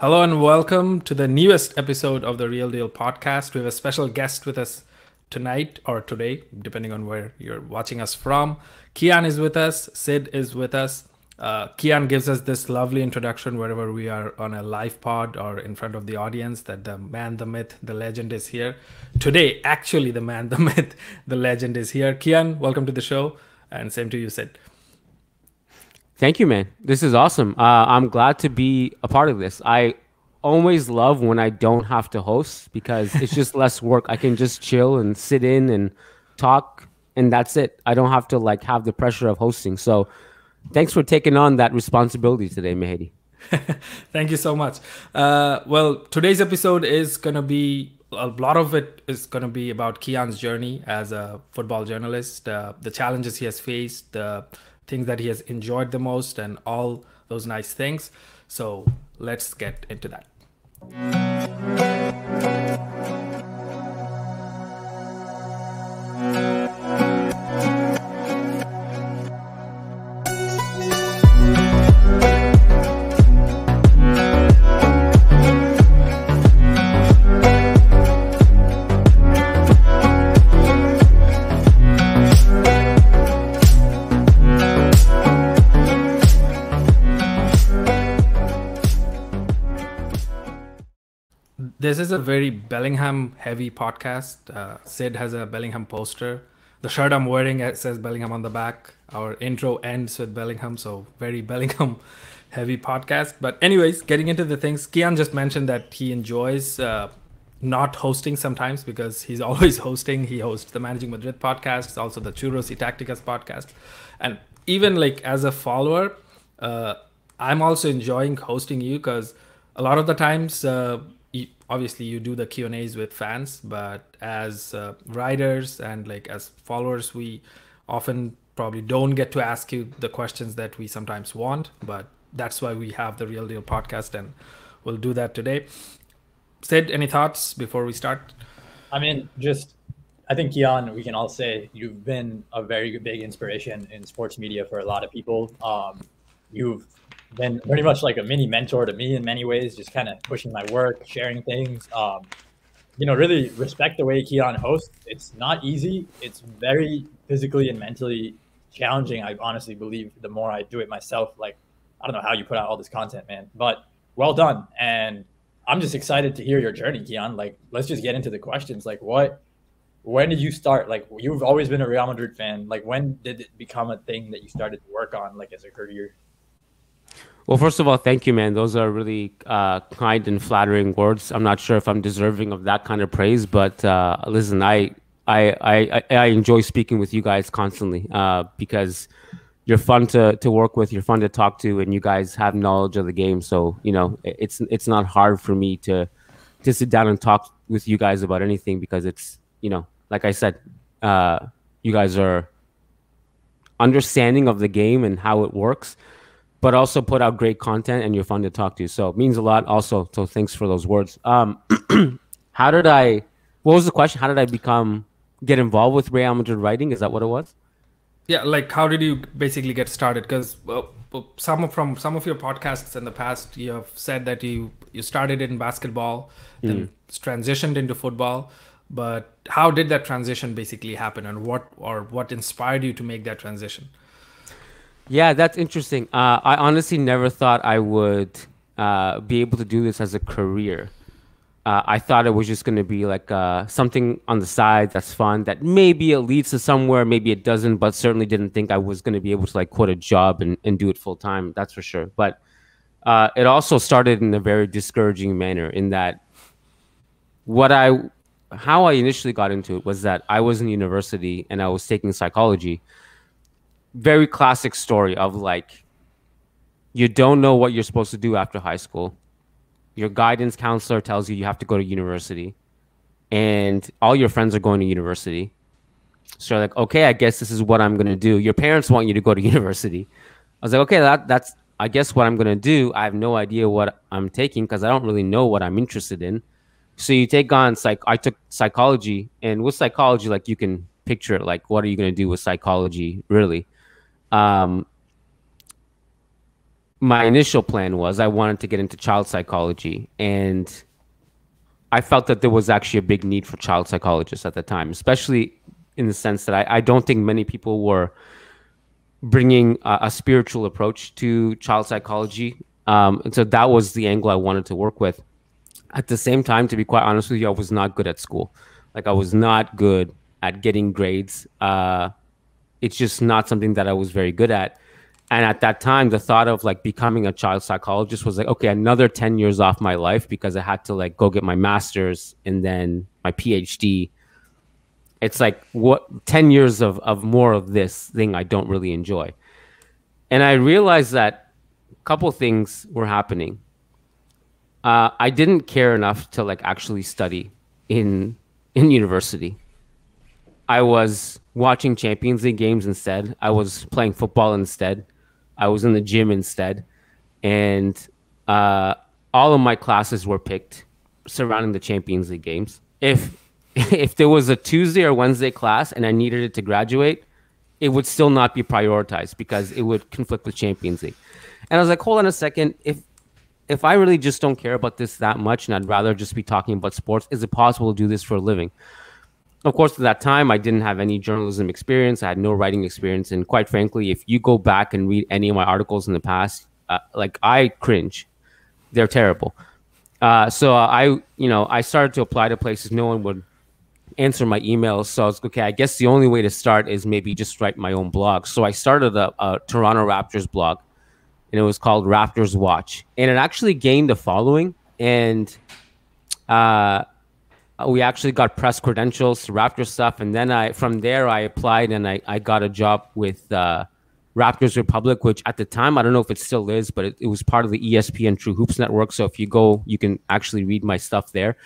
Hello and welcome to the newest episode of the Real Deal podcast. We have a special guest with us tonight or today, depending on where you're watching us from. Kiyan is with us, Sid is with us. Uh, Kiyan gives us this lovely introduction wherever we are on a live pod or in front of the audience that the man, the myth, the legend is here. Today, actually, the man, the myth, the legend is here. Kiyan, welcome to the show. And same to you, Sid. Thank you, man. This is awesome. Uh, I'm glad to be a part of this. I always love when I don't have to host because it's just less work. I can just chill and sit in and talk, and that's it. I don't have to like have the pressure of hosting. So, thanks for taking on that responsibility today, Mehdi. Thank you so much. Uh, well, today's episode is gonna be a lot of it is going to be about Kiyan's journey as a football journalist, uh, the challenges he has faced, the things that he has enjoyed the most, and all those nice things. So let's get into that. This is a very Bellingham heavy podcast. Uh, Sid has a Bellingham poster. The shirt I'm wearing says Bellingham on the back. Our intro ends with Bellingham, so very Bellingham heavy podcast. But anyways, getting into the things, Kian just mentioned that he enjoys uh, not hosting sometimes because he's always hosting. He hosts the Managing Madrid podcast, also the Churros y Tacticas podcast, and even like as a follower, uh, I'm also enjoying hosting you because a lot of the times uh, obviously you do the q and a's with fans but as uh, writers and like as followers we often probably don't get to ask you the questions that we sometimes want but that's why we have the real deal podcast and we'll do that today. Sid any thoughts before we start? I mean just i think kiyan we can all say you've been a very big inspiration in sports media for a lot of people. Um, you've been pretty much like a mini mentor to me in many ways, just kind of pushing my work, sharing things. Um, you know, really respect the way Kiyan hosts. It's not easy. It's very physically and mentally challenging. I honestly believe the more I do it myself, like I don't know how you put out all this content, man, but well done. And I'm just excited to hear your journey, Kiyan. Like, let's just get into the questions. Like, what, when did you start? Like, you've always been a Real Madrid fan. Like, when did it become a thing that you started to work on, like, as a career? Well, first of all, thank you, man. Those are really uh, kind and flattering words. I'm not sure if I'm deserving of that kind of praise, but uh, listen, I, I, I, I enjoy speaking with you guys constantly uh, because you're fun to, to work with, you're fun to talk to, and you guys have knowledge of the game. So you know, it's it's not hard for me to to sit down and talk with you guys about anything because it's you know, like I said, uh, you guys are understanding of the game and how it works but also put out great content and you're fun to talk to. So it means a lot also. So thanks for those words. Um, how did I, what was the question? How did I become, get involved with Real Madrid writing? Is that what it was? Yeah. Like how did you basically get started? Because well, some of, from some of your podcasts in the past, you have said that you, you started in basketball, then mm. transitioned into football. But how did that transition basically happen and what, or what inspired you to make that transition? Yeah, that's interesting. Uh, I honestly never thought I would uh, be able to do this as a career. Uh, I thought it was just going to be like uh, something on the side that's fun, that maybe it leads to somewhere, maybe it doesn't, but certainly didn't think I was going to be able to like quit a job and, and do it full time. That's for sure. But uh, it also started in a very discouraging manner in that what I, how I initially got into it was that I was in university and I was taking psychology very classic story of like you don't know what you're supposed to do after high school. Your guidance counselor tells you you have to go to university, and all your friends are going to university. So you're like, okay, I guess this is what I'm gonna do. Your parents want you to go to university. I was like, okay, that that's I guess what I'm gonna do. I have no idea what I'm taking because I don't really know what I'm interested in. So you take on psych. I took psychology, and with psychology, like you can picture it. Like, what are you gonna do with psychology, really? Um, my initial plan was I wanted to get into child psychology, and I felt that there was actually a big need for child psychologists at the time, especially in the sense that I, I don't think many people were bringing a, a spiritual approach to child psychology. Um, and so that was the angle I wanted to work with. At the same time, to be quite honest with you, I was not good at school. Like I was not good at getting grades. Uh, it's just not something that I was very good at. And at that time, the thought of like becoming a child psychologist was like, okay, another 10 years off my life because I had to like go get my master's and then my PhD. It's like what 10 years of, of more of this thing I don't really enjoy. And I realized that a couple things were happening. Uh, I didn't care enough to like actually study in in university. I was watching Champions League games instead. I was playing football instead. I was in the gym instead, and uh, all of my classes were picked surrounding the Champions League games. If if there was a Tuesday or Wednesday class and I needed it to graduate, it would still not be prioritized because it would conflict with Champions League. And I was like, hold on a second. If if I really just don't care about this that much and I'd rather just be talking about sports, is it possible to do this for a living? Of course, at that time, I didn't have any journalism experience. I had no writing experience. And quite frankly, if you go back and read any of my articles in the past, uh, like I cringe. They're terrible. Uh, so I, you know, I started to apply to places. No one would answer my emails. So I was okay. I guess the only way to start is maybe just write my own blog. So I started a, a Toronto Raptors blog, and it was called Raptors Watch, and it actually gained a following. And uh, we actually got press credentials to Raptor stuff, and then I from there I applied and I, I got a job with uh, Raptors Republic, which at the time I don't know if it still is, but it, it, was part of the ESPN True Hoops network. So if you go, you can actually read my stuff there.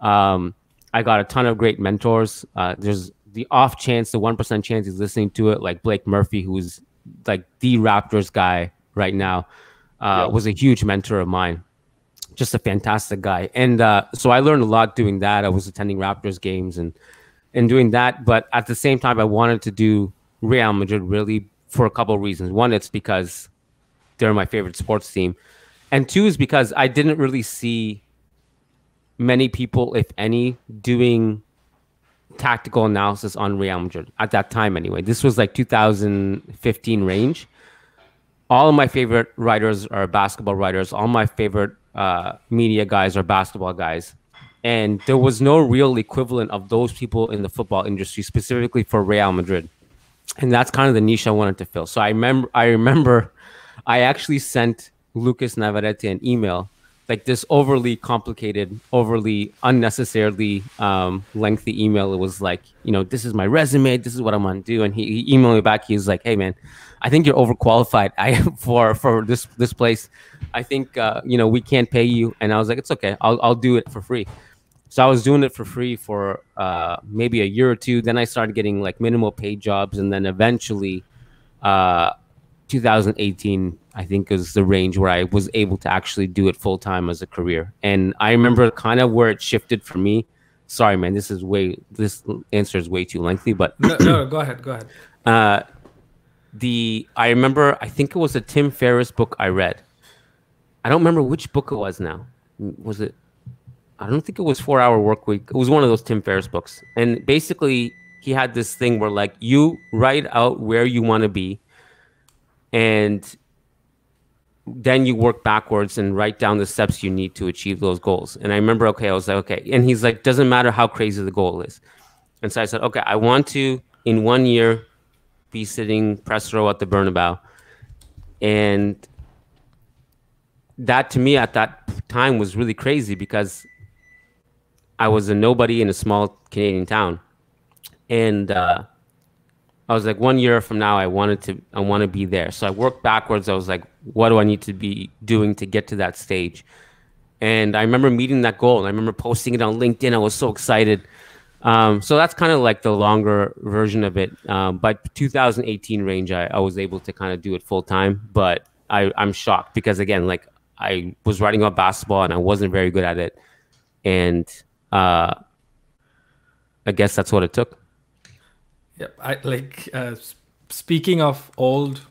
Um, I got a ton of great mentors. Uh, there's the off chance, the one percent chance he's listening to it, like Blake Murphy, who's like the Raptors guy right now, uh, was a huge mentor of mine just a fantastic guy. And uh, so I learned a lot doing that. I was attending Raptors games and and doing that. But at the same time, I wanted to do Real Madrid really for a couple of reasons. One, it's because they're my favorite sports team, and two is because I didn't really see many people, if any, doing tactical analysis on Real Madrid at that time. Anyway, this was like 2015 range. All of my favorite writers are basketball writers. All my favorite uh, media guys or basketball guys. And there was no real equivalent of those people in the football industry, specifically for Real Madrid. And that's kind of the niche I wanted to fill. So I remember, I remember, I actually sent Lucas Navarrete an email, like this overly complicated, overly unnecessarily um, lengthy email. It was like, you know, this is my resume, this is what I'm gonna do. And he, he emailed me back. He was like, hey man, I think you're overqualified. I for for this this place. I think uh, you know we can't pay you. And I was like, it's okay. I'll I'll do it for free. So I was doing it for free for uh, maybe a year or two. Then I started getting like minimal paid jobs, and then eventually, uh, 2018, I think is the range where I was able to actually do it full time as a career. And I remember kind of where it shifted for me. Sorry, man, this is way this answer is way too lengthy, but no, no go ahead, go ahead. Uh, the I remember I think it was a Tim Ferriss book I read. I don't remember which book it was now. Was it I don't think it was 4 Hour Work Week. It was one of those Tim Ferriss books. And basically he had this thing where like you write out where you want to be and then you work backwards and write down the steps you need to achieve those goals. And I remember, okay, I was like, okay. And he's like, doesn't matter how crazy the goal is. And so I said, okay, I want to, in one year, be sitting press row at the Bernabeu. And that to me at that time was really crazy because I was a nobody in a small Canadian town. And uh, I was like, one year from now, I wanted to, I want to be there. So I worked backwards. I was like, what do I need to be doing to get to that stage? And I remember meeting that goal. And I remember posting it on LinkedIn. I was so excited. Um, so that's kind of like the longer version of it. Um, but 2018 range, I, I was able to kind of do it full time. But I, I'm shocked because again, like I was writing about basketball and I wasn't very good at it, and uh, I guess that's what it took. Yep, I like uh, speaking of old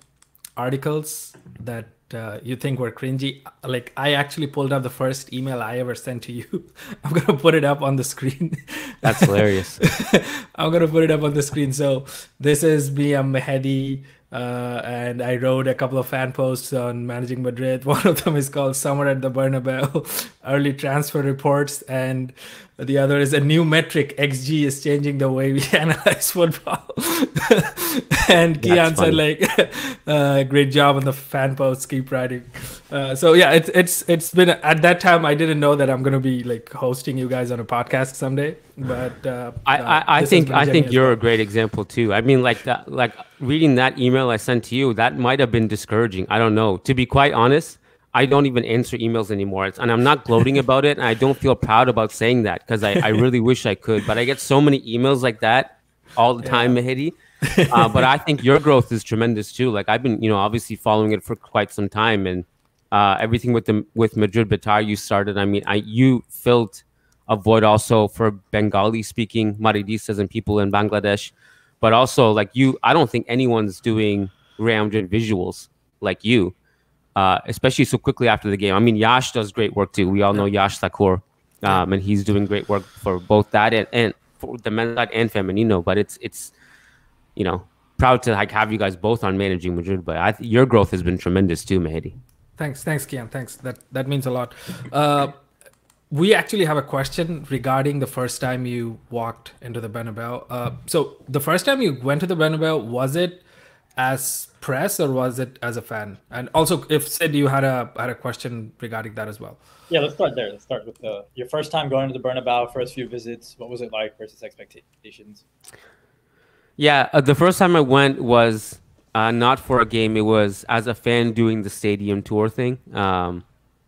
articles that uh, you think were cringy. Like I actually pulled up the first email I ever sent to you. I'm gonna put it up on the screen. That's hilarious. I'm gonna put it up on the screen. So this is me. I'm Mehedi. Uh, and I wrote a couple of fan posts on managing Madrid. One of them is called "Summer at the Bernabeu," early transfer reports, and the other is a new metric. XG is changing the way we analyze football. and Kiyan said, "Like, uh, great job on the fan posts. Keep writing." Uh, so yeah, it's it's it's been at that time I didn't know that I'm gonna be like hosting you guys on a podcast someday. But uh, I I, I think I think you're well. a great example too. I mean, like that, like reading that email I sent to you, that might have been discouraging. I don't know. To be quite honest, I don't even answer emails anymore. It's, and I'm not gloating about it. And I don't feel proud about saying that because I, I really wish I could. But I get so many emails like that all the time, yeah. Mehedi. Uh, but I think your growth is tremendous too. Like I've been, you know, obviously following it for quite some time, and uh, everything with the with Madrid Betar you started. I mean, I you filled a void also for Bengali speaking Madridistas and people in Bangladesh, but also like you, I don't think anyone's doing Real visuals like you uh, especially so quickly after the game. I mean, Yash does great work too. We all know Yash Thakur, um, and he's doing great work for both that and, and for the men's side and femenino. But it's it's you know proud to like have you guys both on managing Madrid. But I, your growth has been tremendous too, Mehedi. Thanks, thanks, Kiyan. Thanks. That that means a lot. Uh, we actually have a question regarding the first time you walked into the Bernabeu. Uh, so the first time you went to the Bernabeu, was it as press or was it as a fan? And also, if Sid, you had a had a question regarding that as well. Yeah, let's start there. Let's start with the your first time going to the Bernabeu, first few visits. What was it like versus expectations? Yeah, uh, the first time I went was uh, not for a game. It was as a fan doing the stadium tour thing um,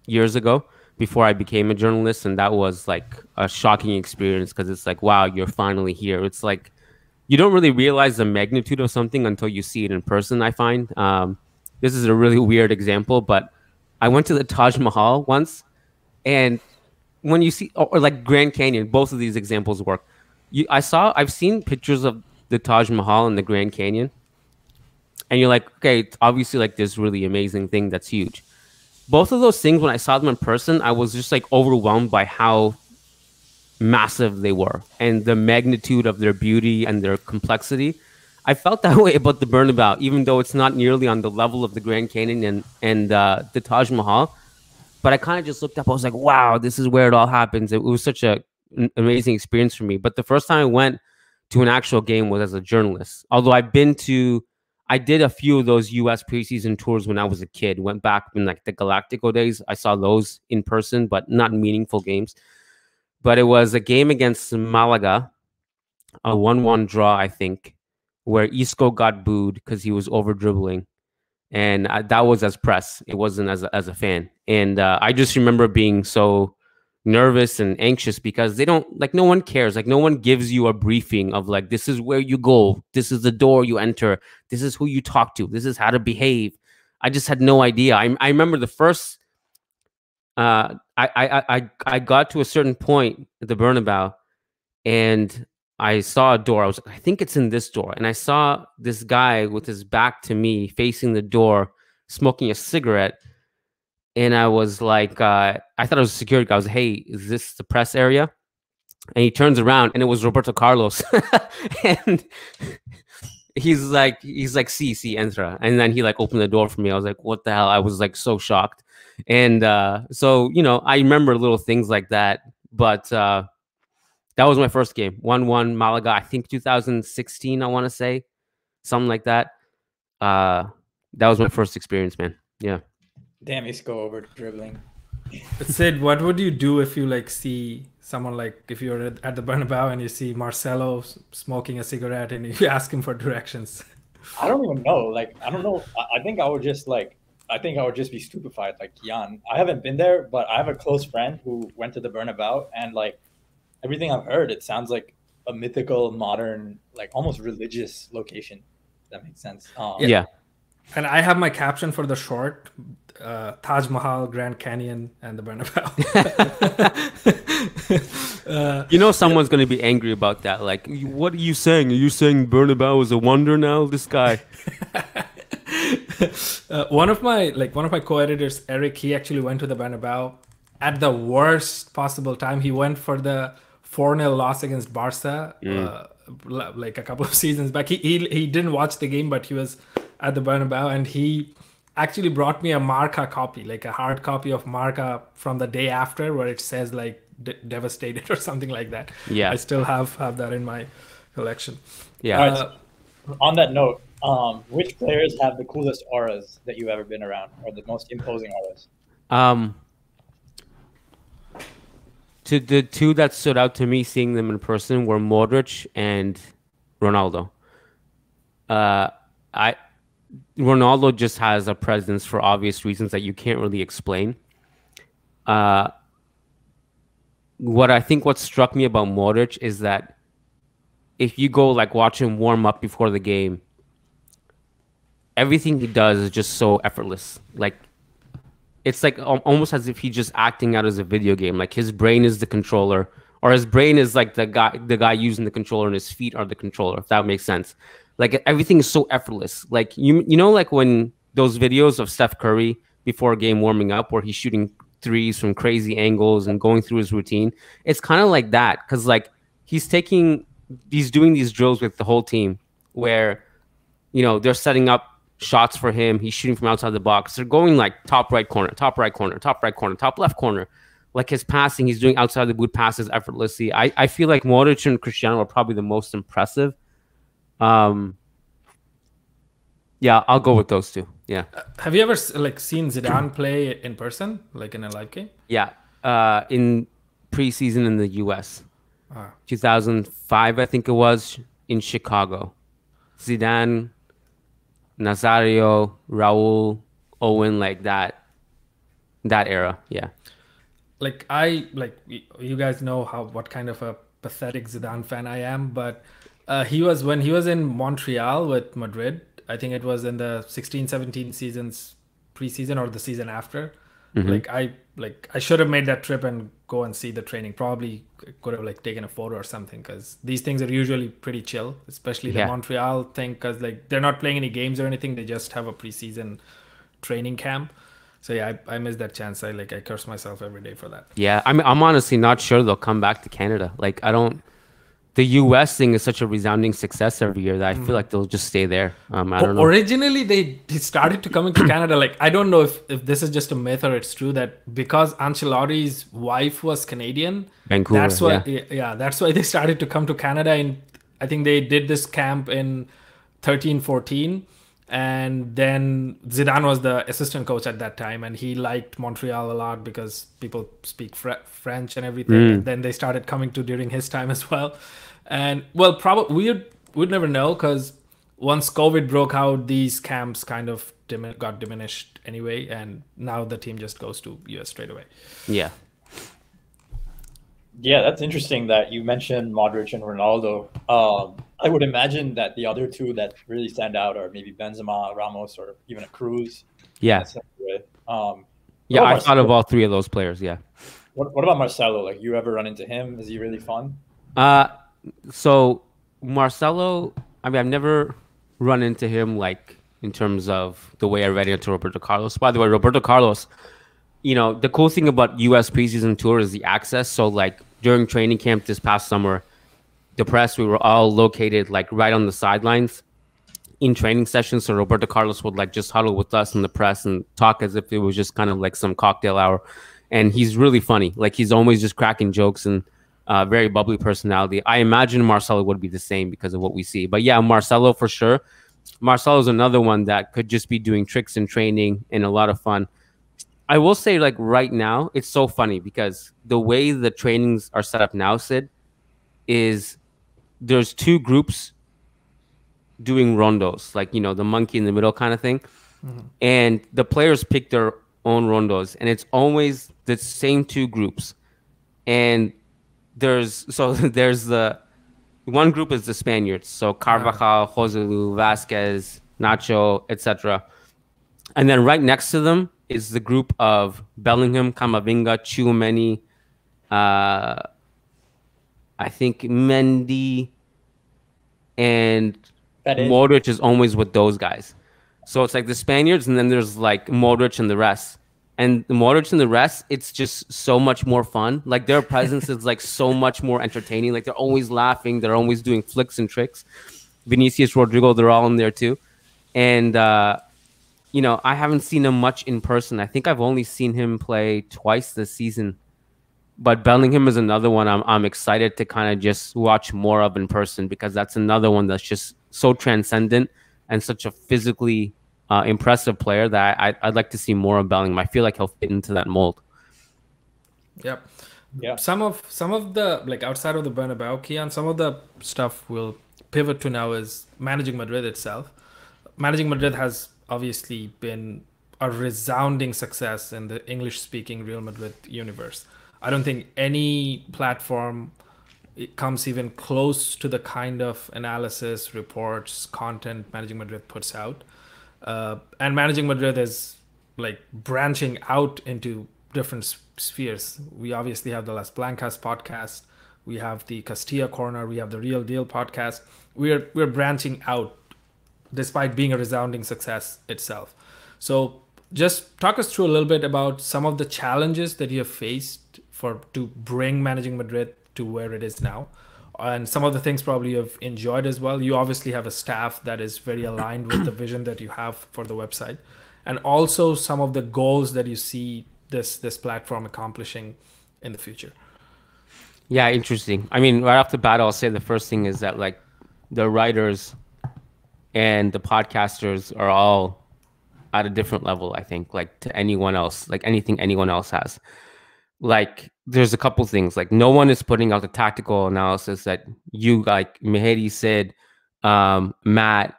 years ago before I became a journalist, and that was like a shocking experience because it's like, wow, you're finally here. It's like you don't really realize the magnitude of something until you see it in person. I find um, this is a really weird example, but I went to the Taj Mahal once, and when you see or, or like Grand Canyon, both of these examples work. You, I saw, I've seen pictures of the Taj Mahal and the Grand Canyon, and you're like, okay, obviously like this really amazing thing that's huge. Both of those things, when I saw them in person, I was just like overwhelmed by how massive they were and the magnitude of their beauty and their complexity. I felt that way about the Bernabeu, even though it's not nearly on the level of the Grand Canyon and and uh, the Taj Mahal. But I kind of just looked up. I was like, "Wow, this is where it all happens." It was such a an amazing experience for me. But the first time I went to an actual game was as a journalist. Although I've been to, I did a few of those U.S. preseason tours when I was a kid. Went back in like the Galactico days. I saw those in person, but not meaningful games but it was a game against Malaga, a 1 1 draw, I think, where Isco got booed because he was over dribbling. And I, that was as press, it wasn't as a, as a fan. And uh, I just remember being so nervous and anxious because they don't like no one cares. Like no one gives you a briefing of like this is where you go. This is the door you enter. This is who you talk to. This is how to behave. I just had no idea. I, I remember the first uh, I, I I I got to a certain point at the Bernabeu, and I saw a door. I was I think it's in this door, and I saw this guy with his back to me, facing the door, smoking a cigarette. And I was like, uh, I thought it was a security guy. I was, hey, is this the press area? And he turns around, and it was Roberto Carlos, and he's like, he's like, see, see, entra. And then he like opened the door for me. I was like, what the hell? I was like so shocked. And uh, so, you know, I remember little things like that. But uh, that was my first game 1 1 Malaga, I think 2016, I want to say, something like that. Uh, that was my first experience, man. Yeah. Damn, go over dribbling. Sid, what would you do if you like see someone like if you're at the Bernabeu and you see Marcelo smoking a cigarette and you ask him for directions? I don't even know. Like, I don't know. I think I would just like I think I would just be stupefied, like Kiyan. I haven't been there, but I have a close friend who went to the Bernabeu, and like everything I've heard, it sounds like a mythical, modern, like almost religious location. that makes sense. Um, yeah. And I have my caption for the short: uh, Taj Mahal, Grand Canyon, and the Bernabeu. uh, you know, someone's going to be angry about that. Like, what are you saying? Are you saying Bernabeu is a wonder now? This guy. uh, one of my like one of my co-editors, Eric, he actually went to the Bernabeu at the worst possible time. He went for the 4-0 loss against Barca uh, like a couple of seasons back. He, he he didn't watch the game, but he was at the Bernabeu and he actually brought me a Marca copy, like a hard copy of Marca from the day after, where it says like de- devastated or something like that. Yeah. I still have have that in my collection. Yeah. All right, Uh, On that note, um, which players have the coolest auras that you've ever been around, or the most imposing auras? Um, to the two that stood out to me, seeing them in person, were Modric and Ronaldo. Uh, I Ronaldo just has a presence for obvious reasons that you can't really explain. Uh, what I think what struck me about Modric is that if you go like watch him warm up before the game, everything he does is just so effortless. Like it's like almost as if he's just acting out as a video game. Like his brain is the controller, or his brain is like the guy the guy using the controller, and his feet are the controller. If that makes sense. Like everything is so effortless. Like you you know like when those videos of Steph Curry before a game warming up, where he's shooting threes from crazy angles and going through his routine. It's kind of like that because like he's taking he's doing these drills with the whole team where you know they're setting up shots for him. He's shooting from outside the box. They're going like top right corner, top right corner, top right corner, top left corner. Like his passing, he's doing outside the boot passes effortlessly. I, I feel like Modric and Cristiano are probably the most impressive. Um, yeah, I'll go with those two. Yeah, Have you ever like seen Zidane play in person, like in a live game? yeah. Uh, in preseason in the U.S., Ah. 2005, I think it was in Chicago. Zidane, Nazario, Raul, Owen, like that, that era. Yeah. like I like you guys know how what kind of a pathetic Zidane fan I am, but uh, he was when he was in Montreal with Madrid. I think it was in the 16-17 seasons preseason or the season after. Mm-hmm. Like I like I should have made that trip and go and see the training. Probably could have like taken a photo or something because these things are usually pretty chill, especially the Yeah. Montreal thing because like they're not playing any games or anything. They just have a preseason training camp. So yeah, I, I missed that chance. I like I curse myself every day for that. Yeah. I mean, I'm honestly not sure they'll come back to Canada. Like, I don't. The U.S. thing is such a resounding success every year that I feel like they'll just stay there. Um, I don't know. Originally, they, started to come to Canada. Like I don't know if, if this is just a myth or it's true that because Ancelotti's wife was Canadian, Vancouver, That's why, yeah. yeah. that's why they started to come to Canada. And I think they did this camp in 13, 14. And then Zidane was the assistant coach at that time, and he liked Montreal a lot because people speak Fre- French and everything. Mm. And then they started coming to during his time as well. And well, probably we'd we'd never know because once COVID broke out, these camps kind of dimin- got diminished anyway, and now the team just goes to US straight away. Yeah. Yeah, that's interesting that you mentioned Modric and Ronaldo. Um, I would imagine that the other two that really stand out are maybe Benzema, Ramos, or even a Kroos. Yeah. Um, Yeah. I about thought of all three of those players. Yeah. What, what about Marcelo? Like, you ever run into him? Is he really fun? Uh, so Marcelo, I mean, I've never run into him like in terms of the way I ran into Roberto Carlos. By the way, Roberto Carlos, you know, the cool thing about US preseason tour is the access. So like during training camp this past summer, the press, we were all located like right on the sidelines in training sessions. So Roberto Carlos would like just huddle with us in the press and talk as if it was just kind of like some cocktail hour. And he's really funny. Like he's always just cracking jokes and uh, very bubbly personality. I imagine Marcelo would be the same because of what we see. But yeah, Marcelo for sure. Marcelo's another one that could just be doing tricks and training and a lot of fun. I will say, like right now, it's so funny because the way the trainings are set up now, Sid, is there's two groups doing rondos, like you know, the monkey in the middle kind of thing. And the players pick their own rondos, and it's always the same two groups. And there's so there's the one group is the Spaniards, so Carvajal, Joselu, Vázquez, Nacho, etc. And then right next to them is the group of Bellingham, Camavinga, Tchouameni, uh, I think Mendy, and is. Modric is always with those guys. So it's like the Spaniards, and then there's like Modric and the rest. And the Modric and the rest, it's just so much more fun. Like their presence is like so much more entertaining. Like they're always laughing, they're always doing flicks and tricks. Vinicius, Rodrigo, they're all in there too. And uh, you know, I haven't seen him much in person. I think I've only seen him play twice this season. But Bellingham is another one I'm I'm excited to kind of just watch more of in person because that's another one that's just so transcendent and such a physically uh, impressive player that I, I'd like to see more of Bellingham. I feel like he'll fit into that mold. Yep. Yeah. Some of some of the like outside of the Bernabeu, Kiyan, some of the stuff we'll pivot to now is managing Madrid itself. Managing Madrid has obviously been a resounding success in the English speaking Real Madrid universe. I don't think any platform it comes even close to the kind of analysis, reports, content Managing Madrid puts out. Uh, and Managing Madrid is like branching out into different spheres. We obviously have the Las Blancas podcast, we have the Castilla Corner, we have the Real Deal podcast. We're we're branching out despite being a resounding success itself. So just talk us through a little bit about some of the challenges that you have faced for to bring managing Madrid to where it is now and some of the things probably you've enjoyed as well. You obviously have a staff that is very aligned with the vision that you have for the website. And also some of the goals that you see this this platform accomplishing in the future. Yeah interesting. I mean right off the bat i'll say the first thing is that like the writers and the podcasters are all at a different level i think like to anyone else like anything anyone else has like there's a couple things like no one is putting out the tactical analysis that you like Mehdi said um matt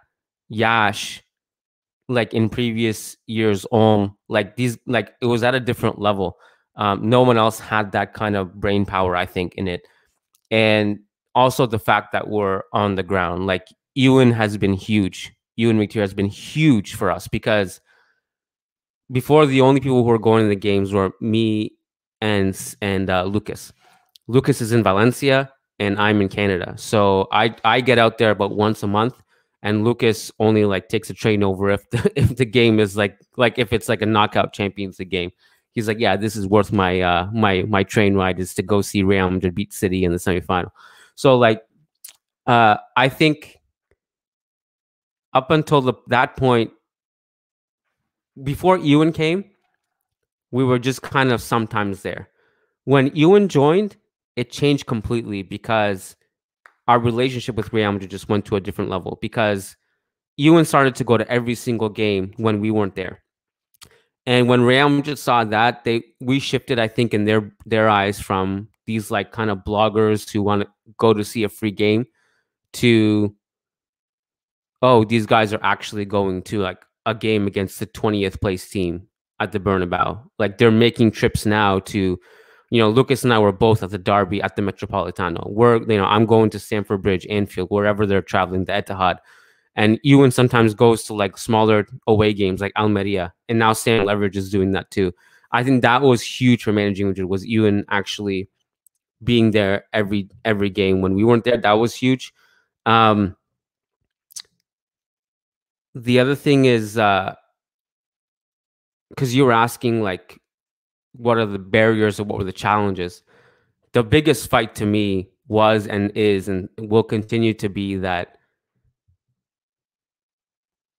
yash like in previous years on like these like it was at a different level um no one else had that kind of brain power i think in it and also the fact that we're on the ground like Euan has been huge. Euan McTear has been huge for us because before the only people who were going to the games were me and and uh, Lucas. Lucas is in Valencia and I'm in Canada, so I I get out there about once a month, and Lucas only like takes a train over if the, if the game is like like if it's like a knockout Champions League game. He's like, yeah, this is worth my uh my my train ride is to go see Real Madrid beat City in the semifinal. So like, uh, I think up until the, that point, before Euan came, we were just kind of sometimes there. When Euan joined, it changed completely because our relationship with Real Madrid just went to a different level because Euan started to go to every single game when we weren't there. And when Real Madrid saw that, they we shifted, I think, in their their eyes from these like kind of bloggers who want to go to see a free game to oh, these guys are actually going to like a game against the 20th place team at the Bernabeu. Like they're making trips now to, you know, Lucas and I were both at the Derby at the Metropolitano. We're, you know, I'm going to Stamford Bridge, Anfield, wherever they're traveling, the Etihad. And Euan sometimes goes to like smaller away games like Almeria. And now Sam Leveridge is doing that too. I think that was huge for managing Madrid was Euan actually being there every every game. When we weren't there, that was huge. Um, the other thing is uh because you were asking like what are the barriers or what were the challenges. The biggest fight to me was and is and will continue to be that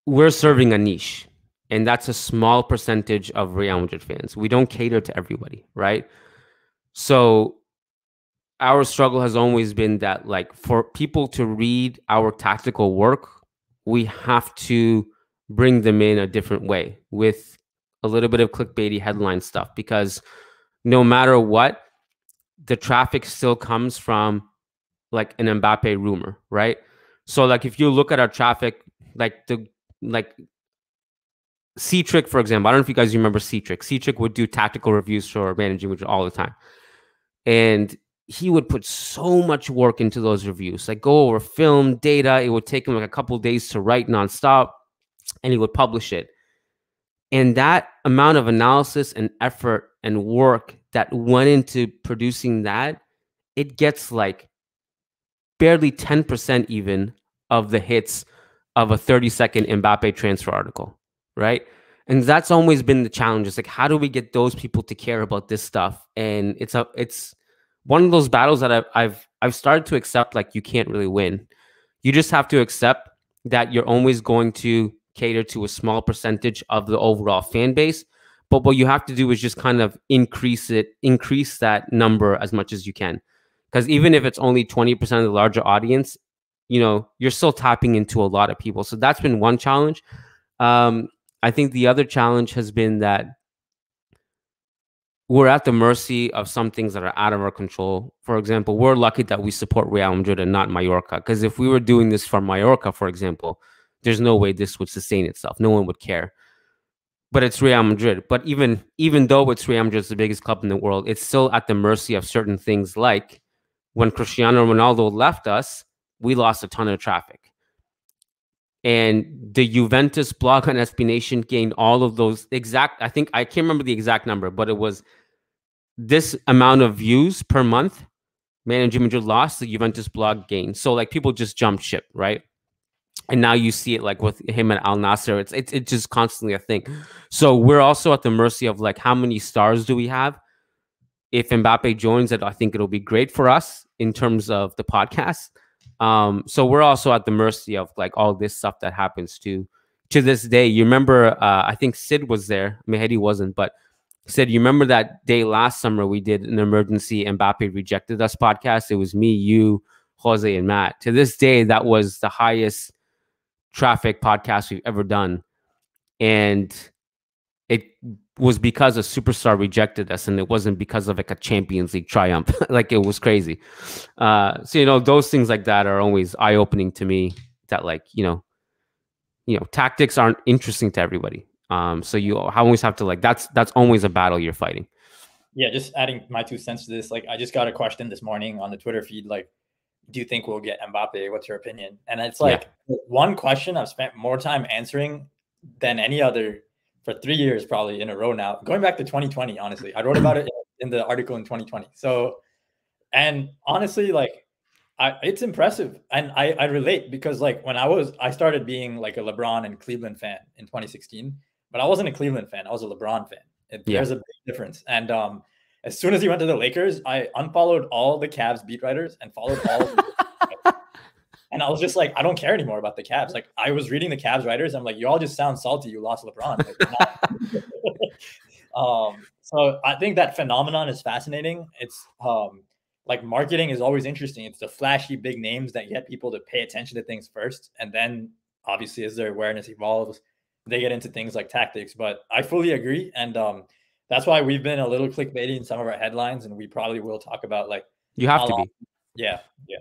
we're serving a niche and that's a small percentage of Real Madrid fans. We don't cater to everybody right? So our struggle has always been that like for people to read our tactical work we have to bring them in a different way with a little bit of clickbaity headline stuff because no matter what, the traffic still comes from like an Mbappe rumor, right? So like if you look at our traffic, like the like C-Trick, for example, I don't know if you guys remember C-Trick. C-Trick would do tactical reviews for managing which all the time. And he would put so much work into those reviews, like go over film data. It would take him like a couple days to write nonstop, and he would publish it. And that amount of analysis and effort and work that went into producing that, it gets like barely 10% even of the hits of a 30 second Mbappe transfer article, right? And that's always been the challenge. It's like, how do we get those people to care about this stuff? And it's a, it's one of those battles that I've, I've, I've started to accept. Like, you can't really win. You just have to accept that you're always going to cater to a small percentage of the overall fan base. But what you have to do is just kind of increase it, increase that number as much as you can. Because even if it's only 20% of the larger audience, you know, you're still tapping into a lot of people. So that's been one challenge. Um, I think the other challenge has been that we're at the mercy of some things that are out of our control. For example, we're lucky that we support Real Madrid and not Mallorca. Because if we were doing this from Mallorca, for example, there's no way this would sustain itself. No one would care. But it's Real Madrid. But even even though it's Real Madrid, the biggest club in the world, it's still at the mercy of certain things. Like when Cristiano Ronaldo left us, we lost a ton of traffic. And the Juventus blog on SB Nation gained all of those exact. I think I can't remember the exact number, but it was this amount of views per month. Managing Madrid lost. The Juventus blog gained. So like people just jumped ship, right? And now you see it like with him and Al Nassr. It's it's it's just constantly a thing. So we're also at the mercy of like how many stars do we have? If Mbappe joins it, I think it'll be great for us in terms of the podcast. Um, so we're also at the mercy of like all this stuff that happens to to this day. You remember? Uh, I think Sid was there. Mehdi wasn't, but Sid, you remember that day last summer we did an emergency Mbappe rejected us podcast. It was me, you, Jose, and Matt. To this day, that was the highest traffic podcast we've ever done. And it was because a superstar rejected us and it wasn't because of like a Champions League triumph. like it was crazy. Uh, so, you know, those things like that are always eye opening to me that like, you know, you know, tactics aren't interesting to everybody. Um, so you always have to like, that's, that's always a battle you're fighting. Yeah. Just adding my two cents to this. Like, I just got a question this morning on the Twitter feed, like, do you think we'll get Mbappe? What's your opinion? And it's like yeah. one question I've spent more time answering than any other for three years, probably in a row now. Going back to 2020, honestly, I wrote about it in the article in 2020. So, and honestly, like, I, it's impressive, and I, I relate because like when I was I started being like a LeBron and Cleveland fan in 2016, but I wasn't a Cleveland fan. I was a LeBron fan. It, yeah. There's a big difference, and um, as soon as he went to the Lakers, I unfollowed all the Cavs beat writers and followed all. and I was just like, I don't care anymore about the Cavs. Like I was reading the Cavs writers, I'm like, you all just sound salty. You lost LeBron. Like, um, so I think that phenomenon is fascinating. It's um, like marketing is always interesting. It's the flashy big names that get people to pay attention to things first, and then obviously as their awareness evolves, they get into things like tactics. But I fully agree, and um, that's why we've been a little clickbaity in some of our headlines, and we probably will talk about like you have to long- be. Yeah, yeah.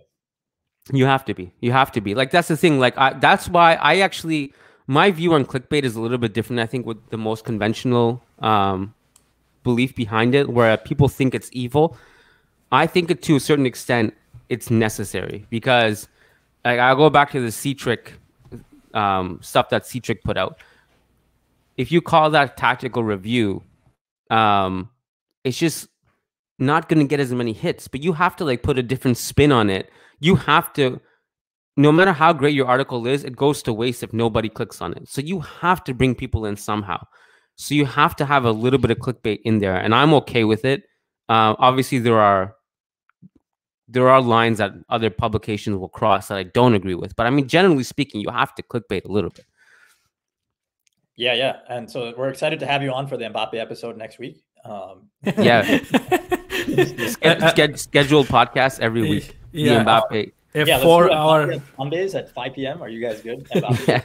You have to be. You have to be. Like that's the thing. Like I, that's why I actually my view on clickbait is a little bit different. I think with the most conventional um, belief behind it, where people think it's evil. I think it to a certain extent it's necessary because like, I'll go back to the C-Trick um, stuff that C-Trick put out. If you call that tactical review, um, it's just not going to get as many hits. But you have to like put a different spin on it. You have to, no matter how great your article is, it goes to waste if nobody clicks on it. So you have to bring people in somehow. So you have to have a little bit of clickbait in there, and I'm okay with it. Uh, obviously, there are there are lines that other publications will cross that I don't agree with. But I mean, generally speaking, you have to clickbait a little bit. Yeah, yeah. And so we're excited to have you on for the Mbappe episode next week. Um, yeah. scheduled podcast every week. Yeah. Mbappe. If yeah, four hour Mondays at 5 p.m. Are you guys good? yeah.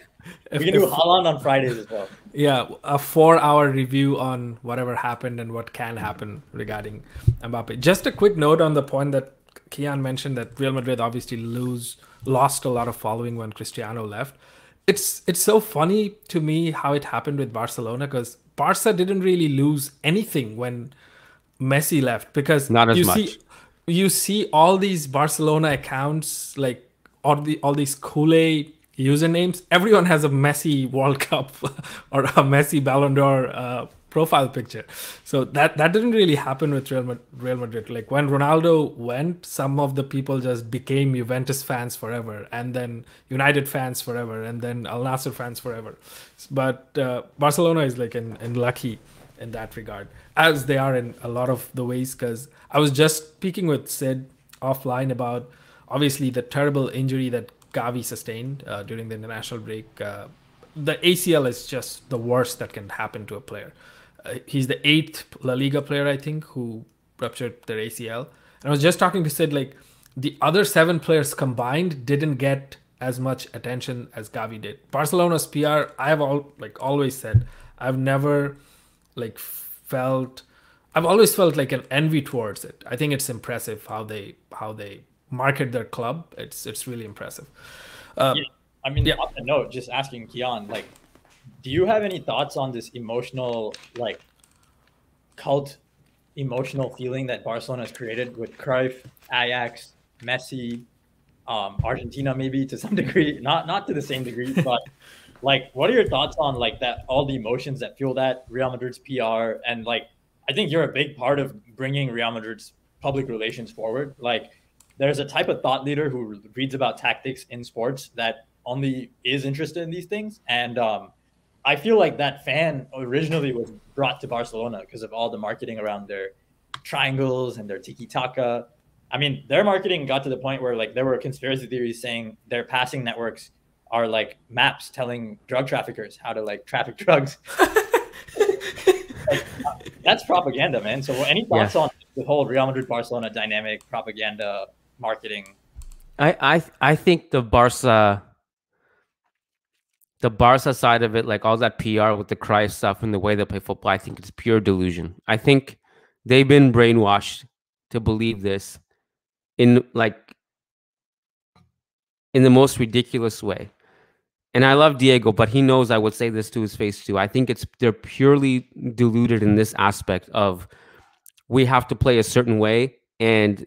We can do Haaland on Fridays as well. Yeah, a four-hour review on whatever happened and what can happen regarding Mbappe. Just a quick note on the point that Kiyan mentioned that Real Madrid obviously lose lost a lot of following when Cristiano left it's it's so funny to me how it happened with Barcelona because Barca didn't really lose anything when Messi left because not as you much. See, you see all these Barcelona accounts like all the all these Kool-Aid usernames. Everyone has a Messi World Cup or a Messi Ballon d'Or uh, profile picture. So that that didn't really happen with Real, Real Madrid. Like when Ronaldo went, some of the people just became Juventus fans forever, and then United fans forever, and then Al Nassr fans forever. But uh, Barcelona is like in, in lucky in that regard, as they are in a lot of the ways. Because I was just speaking with Sid offline about obviously the terrible injury that Gavi sustained uh, during the international break. Uh, the ACL is just the worst that can happen to a player. Uh, he's the eighth La Liga player, I think, who ruptured their ACL. And I was just talking to Sid, like the other seven players combined didn't get as much attention as Gavi did. Barcelona's PR, I've all like always said, I've never like felt I've always felt like an envy towards it. I think it's impressive how they how they market their club. It's it's really impressive. Uh, yeah. I mean, yeah. on the note, just asking Kiyan, like, do you have any thoughts on this emotional, like, cult emotional feeling that Barcelona has created with Cruyff, Ajax, Messi, um, Argentina, maybe to some degree, not not to the same degree, but like, what are your thoughts on like that? All the emotions that fuel that Real Madrid's PR, and like, I think you're a big part of bringing Real Madrid's public relations forward. Like, there's a type of thought leader who reads about tactics in sports that only is interested in these things. And um, I feel like that fan originally was brought to Barcelona because of all the marketing around their triangles and their tiki taka. I mean, their marketing got to the point where like there were conspiracy theories saying their passing networks are like maps telling drug traffickers how to like traffic drugs. like, that's propaganda, man. So, any thoughts yeah. on the whole Real Madrid Barcelona dynamic, propaganda, marketing? I I I think the Barca the Barca side of it, like all that PR with the Cruyff stuff and the way they play football, I think it's pure delusion. I think they've been brainwashed to believe this in like in the most ridiculous way. And I love Diego, but he knows I would say this to his face too. I think it's they're purely deluded in this aspect of we have to play a certain way and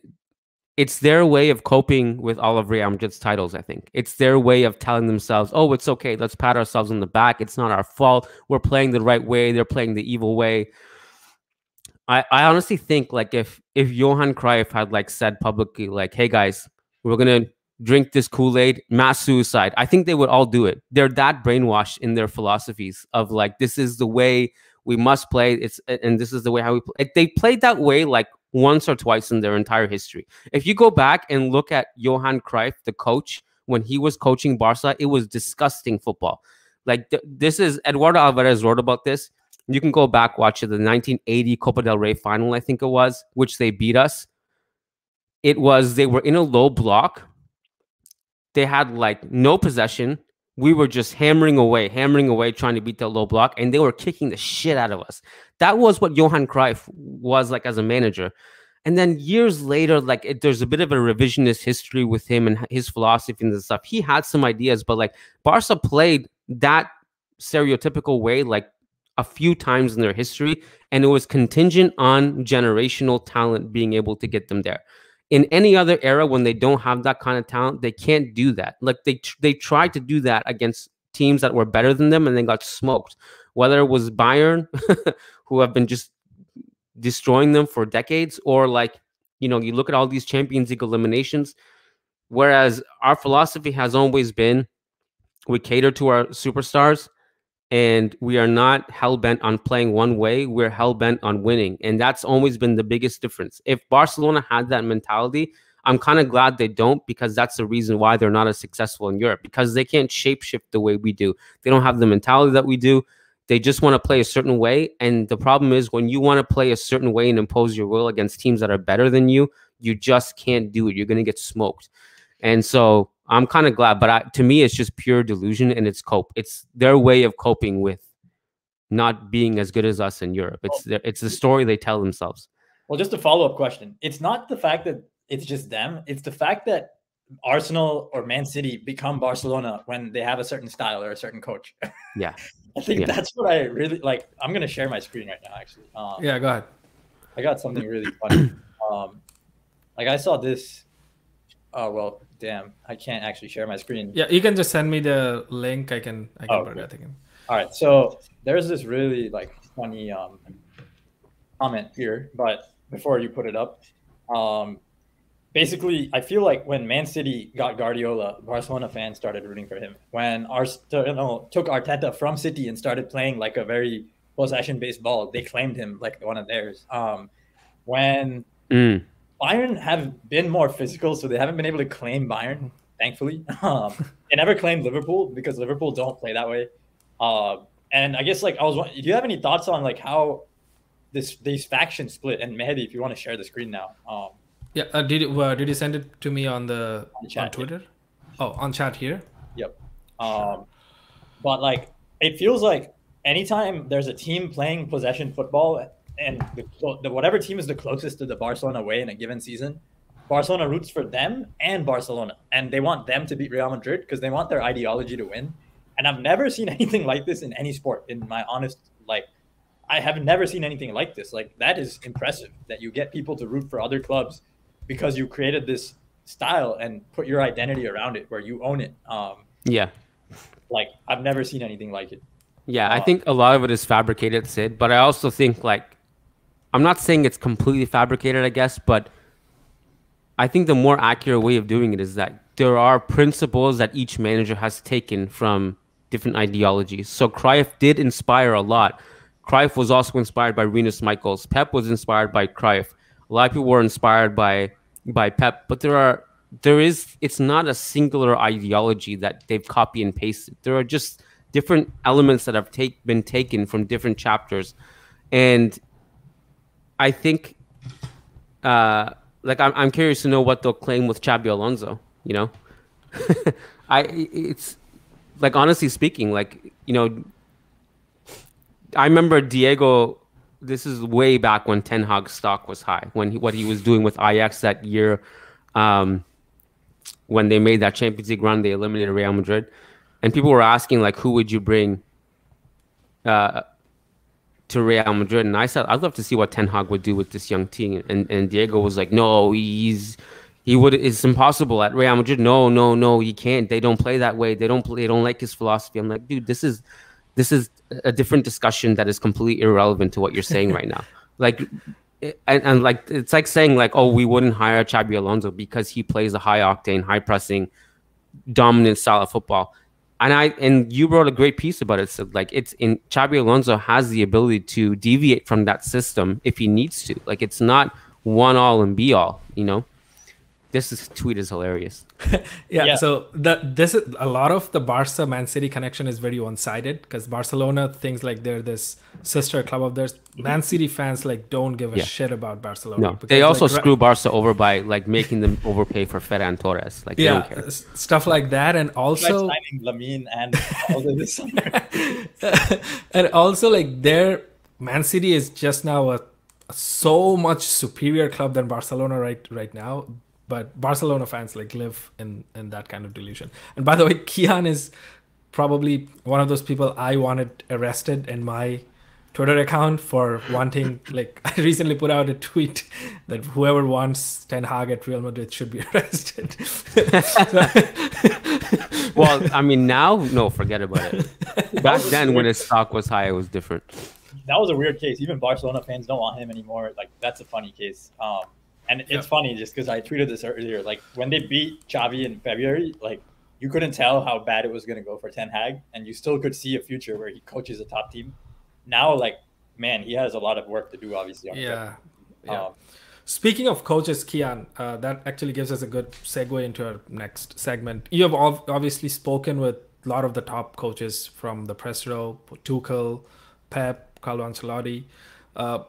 it's their way of coping with all of Real Madrid's titles. I think it's their way of telling themselves, "Oh, it's okay. Let's pat ourselves on the back. It's not our fault. We're playing the right way. They're playing the evil way." I, I honestly think like if if Johan Cruyff had like said publicly like, "Hey guys, we're gonna drink this Kool Aid, mass suicide," I think they would all do it. They're that brainwashed in their philosophies of like, this is the way we must play. It's and this is the way how we play. They played that way like once or twice in their entire history. If you go back and look at Johan Cruyff, the coach, when he was coaching Barca, it was disgusting football. Like th- this is Eduardo Alvarez wrote about this. You can go back watch it, the 1980 Copa del Rey final, I think it was, which they beat us. It was they were in a low block. They had like no possession we were just hammering away, hammering away, trying to beat the low block, and they were kicking the shit out of us. That was what Johan Cruyff was like as a manager. And then years later, like it, there's a bit of a revisionist history with him and his philosophy and stuff. He had some ideas, but like Barca played that stereotypical way like a few times in their history, and it was contingent on generational talent being able to get them there in any other era when they don't have that kind of talent they can't do that. Like they they tried to do that against teams that were better than them and then got smoked. Whether it was bayern who have been just destroying them for decades or like you know you look at all these champions league eliminations whereas our philosophy has always been we cater to our superstars and we are not hell bent on playing one way. We're hell bent on winning, and that's always been the biggest difference. If Barcelona had that mentality, I'm kind of glad they don't because that's the reason why they're not as successful in Europe because they can't shapeshift the way we do. They don't have the mentality that we do. They just want to play a certain way, and the problem is when you want to play a certain way and impose your will against teams that are better than you, you just can't do it. You're going to get smoked. And so I'm kind of glad, but I, to me, it's just pure delusion and it's cope. It's their way of coping with not being as good as us in Europe. It's their, it's the story they tell themselves. Well, just a follow up question. It's not the fact that it's just them. It's the fact that Arsenal or Man City become Barcelona when they have a certain style or a certain coach. Yeah. I think yeah. that's what I really like. I'm going to share my screen right now, actually. Um, yeah, go ahead. I got something really funny. um, like I saw this. Oh, well, damn, I can't actually share my screen. Yeah, you can just send me the link. I can I can oh, put it again. All right. So there's this really like funny um, comment here, but before you put it up, um, basically, I feel like when Man City got Guardiola, Barcelona fans started rooting for him. When Arsenal took Arteta from City and started playing like a very possession-based ball, they claimed him like one of theirs. Um, when Mm. Bayern have been more physical, so they haven't been able to claim Bayern. Thankfully, um, they never claimed Liverpool because Liverpool don't play that way. Uh, and I guess like I was, do you have any thoughts on like how this these factions split? And Mehdi, if you want to share the screen now, um, Yeah, uh, did you uh, did you send it to me on the On chat, on Twitter? Oh, on chat here. Yep. Um, but like, it feels like anytime there's a team playing possession football, and the, the whatever team is the closest to the Barcelona way in a given season, Barcelona roots for them and Barcelona, and they want them to beat Real Madrid because they want their ideology to win. And I've never seen anything like this in any sport. In my honest, like, I have never seen anything like this. Like, that is impressive that you get people to root for other clubs because you created this style and put your identity around it where you own it. Um, Yeah. like I've never seen anything like it. Yeah, I Uh, think a lot of it is fabricated, Sid. But I also think like, I'm not saying it's completely fabricated, I guess, but I think the more accurate way of doing it is that there are principles that each manager has taken from different ideologies. So Cruyff did inspire a lot. Cruyff was also inspired by Rinus Michels. Pep was inspired by Cruyff. A lot of people were inspired by by Pep, but there are there is it's not a singular ideology that they've copy and pasted. There are just different elements that have take, been taken from different chapters, and I think, uh, like I'm, I'm curious to know what they'll claim with Xabi Alonso. You know, I it's like honestly speaking, like you know, I remember Diego. This is way back when Ten Hag's stock was high. When he, what he was doing with Ajax that year, um, when they made that Champions League run, they eliminated Real Madrid, and people were asking like, who would you bring uh, to Real Madrid? And I said, I'd love to see what Ten Hag would do with this young team. And and Diego was like, no, he's he would it's impossible at Real Madrid. No, no, no, he can't. They don't play that way. They don't play, they don't like his philosophy. I'm like, dude, this is this is a different discussion that is completely irrelevant to what you're saying right now. Like and, and like it's like saying like, oh, we wouldn't hire Xabi Alonso because he plays a high octane, high pressing, dominant style of football. And I and you wrote a great piece about it. So like it's in Xabi Alonso has the ability to deviate from that system if he needs to. Like it's not one all and be all, you know. This is, tweet is hilarious. Yeah, Yeah. So the this is a lot of the Barca Man City connection is very one sided because Barcelona thinks like they're this sister club of theirs. Man mm-hmm. City fans like don't give a Yeah. shit about Barcelona. No, because, they also like, screw Barca over by like making them overpay for Ferran Torres. Like they yeah don't care. stuff like that, and Try also signing Lamine and all this summer. and also like their Man City is just now a, a so much superior club than Barcelona right right now. But Barcelona fans like live in in that kind of delusion. And by the way, Kiyan is probably one of those people I wanted arrested in my Twitter account for wanting like I recently put out a tweet that whoever wants Ten Hag at Real Madrid should be arrested. Well, I mean now, no, forget about it. Back then, when his stock was high, it was different. that was a weird case. Even Barcelona fans don't want him anymore. Like that's a funny case. Um, and it's funny just because I tweeted this earlier. Like when they beat Xavi in February, like you couldn't tell how bad it was going to go for Ten Hag, and you still could see a future where he coaches a top team. Now, like man, he has a lot of work to do. Obviously, yeah. Yeah. Um, Speaking of coaches, Kiyan, uh, that actually gives us a good segue into our next segment. You have ob- obviously spoken with a lot of the top coaches from the press row, Tuchel, Pep, Carlo Ancelotti. Uh,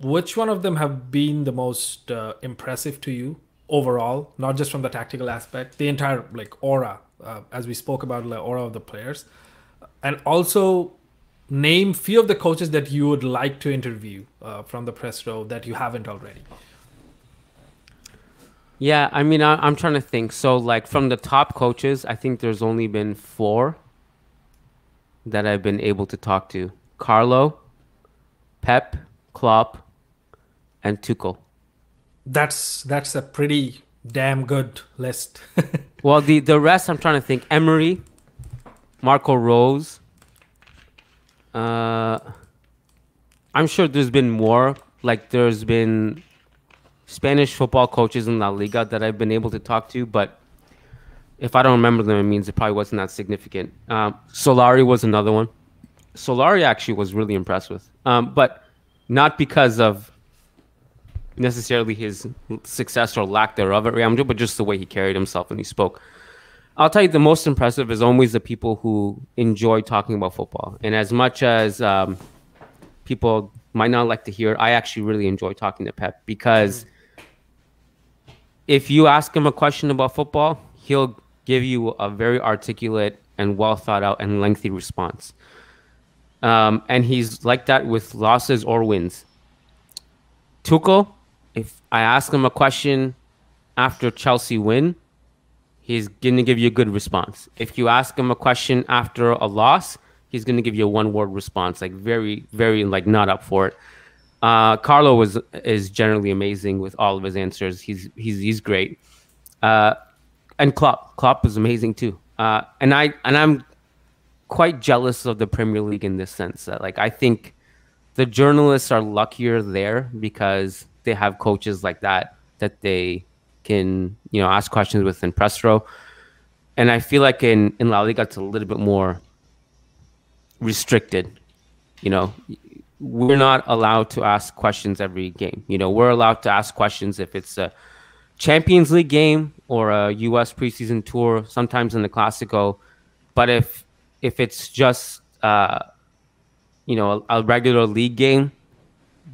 which one of them have been the most uh, impressive to you overall, not just from the tactical aspect, the entire like aura, uh, as we spoke about the aura of the players, and also name few of the coaches that you would like to interview uh, from the press row that you haven't already. Yeah, I mean, I, I'm trying to think. So, like, from the top coaches, I think there's only been four that I've been able to talk to: Carlo, Pep, Klopp, and Tuchel. That's that's a pretty damn good list. Well, the the rest, I'm trying to think: Emery, Marco Rose, uh, I'm sure there's been more. Like there's been Spanish football coaches in La Liga that I've been able to talk to, but if I don't remember them, it means it probably wasn't that significant. Um, Solari was another one. Solari actually was really impressed with, um, but not because of necessarily his success or lack thereof at Real Madrid, but just the way he carried himself and he spoke. I'll tell you, the most impressive is always the people who enjoy talking about football. And as much as um, people might not like to hear, I actually really enjoy talking to Pep because if you ask him a question about football, he'll give you a very articulate and well thought out and lengthy response. Um, and he's like that with losses or wins. Tuchel, if I ask him a question after Chelsea win, he's going to give you a good response. If you ask him a question after a loss, he's going to give you a one word response, like very, very like not up for it. Uh, Carlo was is generally amazing with all of his answers. He's he's he's great. Uh, and Klopp, Klopp is amazing too. Uh, and I and I'm quite jealous of the Premier League in this sense. That like I think the journalists are luckier there because they have coaches like that that they can you know ask questions with in press row. And I feel like in in La Liga it's a little bit more restricted. You know, we're not allowed to ask questions every game. You know, we're allowed to ask questions if it's a Champions League game or a U.S. preseason tour, sometimes in the Clasico. But if if it's just uh, you know a, a, regular league game,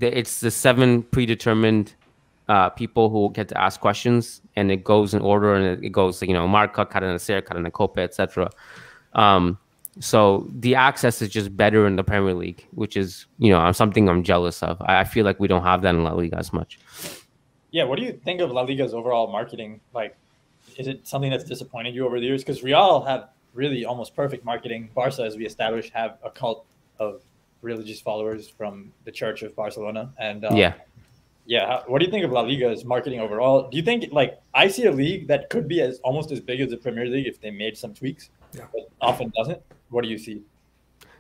it's the seven predetermined uh, people who get to ask questions, and it goes in order, and it, goes you know Marca, Cadena Ser, Cadena COPE, etc. Um, so the access is just better in the Premier League, which is you know something I'm jealous of. I, I feel like we don't have that in La Liga as much. Yeah, what do you think of La Liga's overall marketing? Like, is it something that's disappointed you over the years? Because Real have really almost perfect marketing. Barca, as we established, have a cult of religious followers from the Church of Barcelona, and um, yeah, yeah. What do you think of La Liga's marketing overall? Do you think like I see a league that could be as almost as big as the Premier League if they made some tweaks, yeah. but often doesn't? What do you see?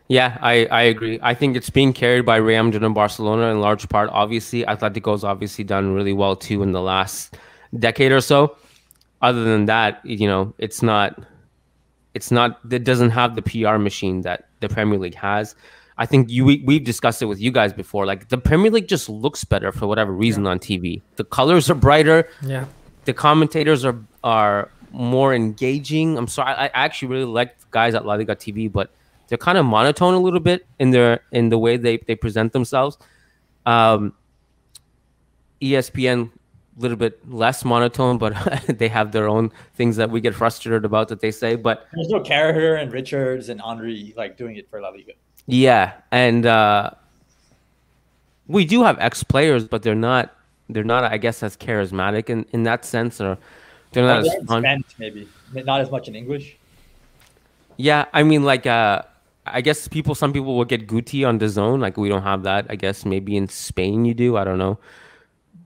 Yeah, I, I agree. I think it's being carried by Real Madrid and Barcelona in large part. Obviously, Atletico's obviously done really well too in the last decade or so. Other than that, you know, it's not, it's not, it doesn't have the PR machine that the Premier League has. I think you we, we've discussed it with you guys before. Like the Premier League just looks better for whatever reason yeah. on TV. The colors are brighter. Yeah. The commentators are are more engaging. I'm sorry, I, I actually really like guys at La Liga TV, but they're kind of monotone a little bit in their in the way they they present themselves. Um, ESPN a little bit less monotone, but they have their own things that we get frustrated about that they say. But there's no Carragher and Richards and Henry like doing it for La Liga. Yeah, and uh, we do have ex players, but they're not they're not I guess as charismatic in, in that sense, or they're not as fun. Spanish, maybe not as much in English. Yeah, I mean like uh I guess people, some people will get Guti on the zone. Like we don't have that. I guess maybe in Spain you do. I don't know.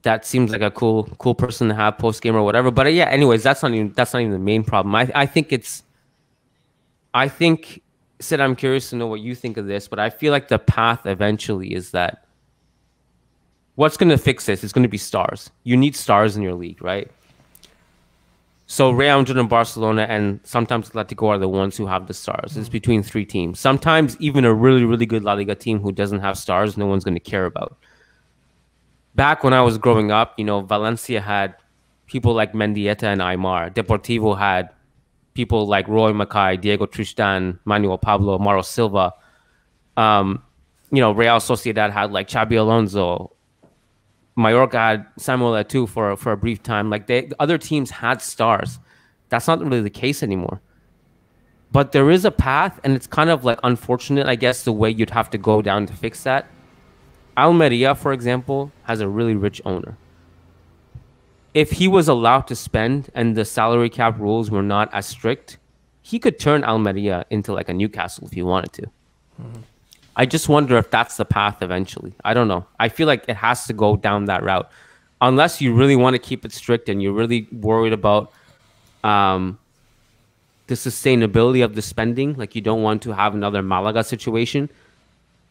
That seems like a cool, cool person to have post game or whatever. But uh, yeah, anyways, that's not even that's not even the main problem. I I think it's. I think, Sid, I'm curious to know what you think of this, but I feel like the path eventually is that. What's going to fix this? It's going to be stars. You need stars in your league, right? So Real Madrid and Barcelona and sometimes Atletico are the ones who have the stars. It's between three teams. Sometimes even a really, really good La Liga team who doesn't have stars, no one's going to care about. Back when I was growing up, you know, Valencia had people like Mendieta and Aimar. Deportivo had people like Roy Makaay, Diego Tristan, Manuel Pablo, Mauro Silva. Um, you know, Real Sociedad had like Xabi Alonso, Mallorca had Samuel Eto'o for for a brief time. Like they, the other teams had stars. That's not really the case anymore. But there is a path, and it's kind of like unfortunate, I guess, the way you'd have to go down to fix that. Almeria, for example, has a really rich owner. If he was allowed to spend and the salary cap rules were not as strict, he could turn Almeria into like a Newcastle if he wanted to. Mm-hmm. I just wonder if that's the path eventually. I don't know. I feel like it has to go down that route, unless you really want to keep it strict and you're really worried about um, the sustainability of the spending. Like you don't want to have another Malaga situation.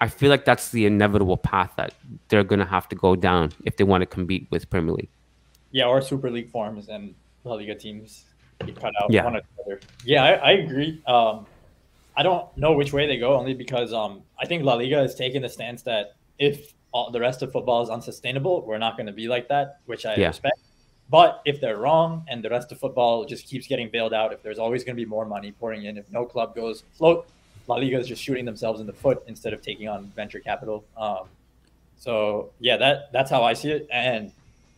I feel like that's the inevitable path that they're gonna have to go down if they want to compete with Premier League. Yeah, or Super League forms and La Liga teams get cut out Yeah. one or the other. Yeah, I, I agree. Um, I don't know which way they go, only because um, I think La Liga has taken the stance that if all, the rest of football is unsustainable, we're not going to be like that, which I Yeah. respect. But if they're wrong and the rest of football just keeps getting bailed out, if there's always going to be more money pouring in, if no club goes float, La Liga is just shooting themselves in the foot instead of taking on venture capital. Um, so yeah, that that's how I see it. And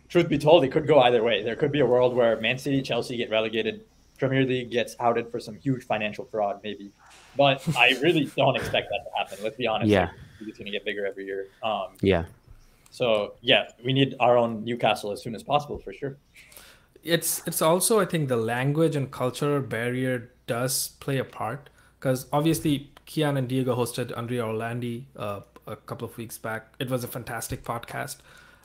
truth be told, it could go either way. There could be a world where Man City, Chelsea get relegated, Premier League gets outed for some huge financial fraud, maybe. But I really don't expect that to happen. Let's be honest. Yeah. Like, it's going to get bigger every year. Um, Yeah. so yeah, we need our own Newcastle as soon as possible for sure. it's it's also I think the language and cultural barrier does play a part because obviously Kiyan and Diego hosted Andrea Orlandi uh, a couple of weeks back. It was a fantastic podcast,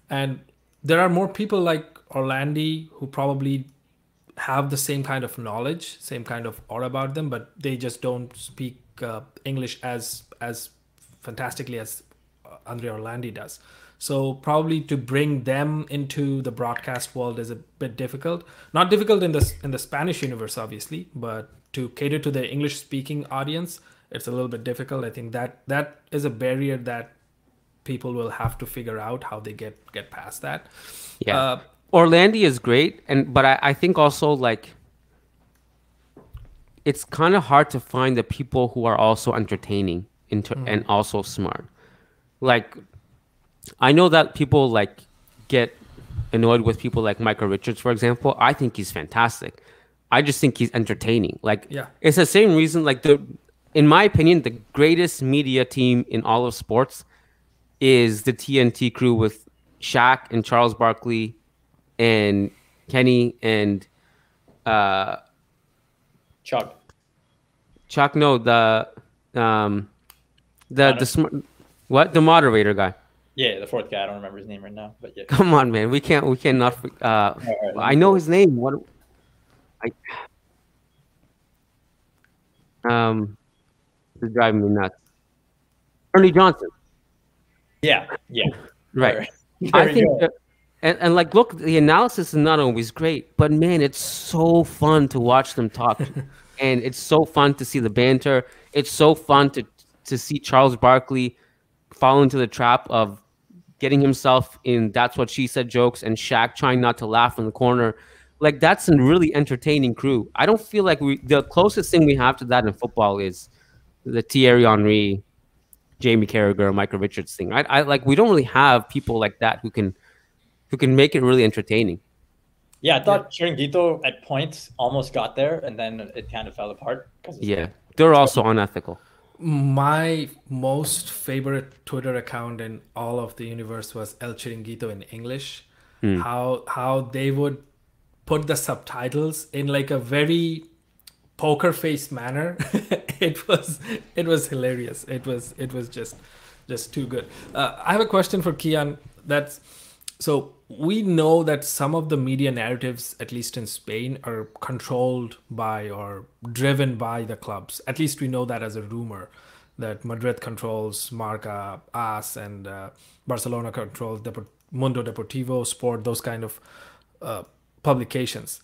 and there are more people like Orlandi who probably have the same kind of knowledge, same kind of aura about them, but they just don't speak uh, English as as fantastically as uh, Andrea Orlandi does. So probably to bring them into the broadcast world is a bit difficult. Not difficult in the in the Spanish universe, obviously, but to cater to the English speaking audience, it's a little bit difficult. I think that that is a barrier that people will have to figure out how they get get past that. Yeah. Uh, Orlandi is great, and but I, I think also like it's kind of hard to find the people who are also entertaining inter- and also smart. Like I know that people like get annoyed with people like Micah Richards, for example. I think he's fantastic. I just think he's entertaining. Like Yeah. it's the same reason. Like the, in my opinion, the greatest media team in all of sports is the TNT crew with Shaq and Charles Barkley and Kenny and uh Chuck. Chuck. No, the um the the smart what the moderator guy. Yeah, the fourth guy. I don't remember his name right now, but yeah. Come on, man. We can't. We cannot. Uh, right, I know his name. What? I. Um, this is driving me nuts. Ernie Johnson. Yeah, yeah. Right. There I think. That, and, and like, look, the analysis is not always great, but man, it's so fun to watch them talk, and it's so fun to see the banter. It's so fun to to see Charles Barkley fall into the trap of getting himself in that's what she said jokes and Shaq trying not to laugh in the corner. Like that's a really entertaining crew. I don't feel like we the closest thing we have to that in football is the Thierry Henry, Jamie Carragher, Micah Richards thing. I, I like we don't really have people like that who can who can make it really entertaining. Yeah, I thought Chiringuito at points almost got there, and then it kind of fell apart. it's- Yeah. They're also unethical. My most favorite Twitter account in all of the universe was El Chiringuito in English. Hmm. How how they would put the subtitles in like a very poker face manner. it was it was hilarious. It was it was just just too good. Uh, I have a question for Kiyan. That's so we know that some of the media narratives, at least in Spain, are controlled by or driven by the clubs. At least we know that as a rumor that Madrid controls Marca, AS, and uh, Barcelona controls Mundo Deportivo, Sport, those kind of uh, publications.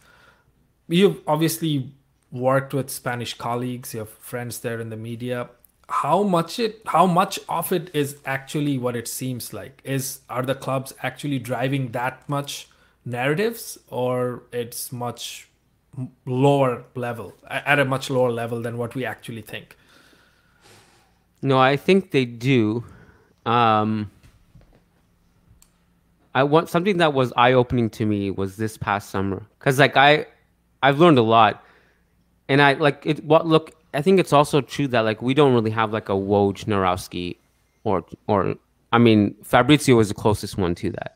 You've obviously worked with Spanish colleagues. You have friends there in the media. How much it, how much of it is actually what it seems like? Is are the clubs actually driving that much narratives, or it's much lower level, at a much lower level than what we actually think? No, I think they do. Um, I want something that was eye opening to me was this past summer because like I, I've learned a lot, and I like it. What look, I think it's also true that like we don't really have like a Wojnarowski, or or I mean Fabrizio is the closest one to that.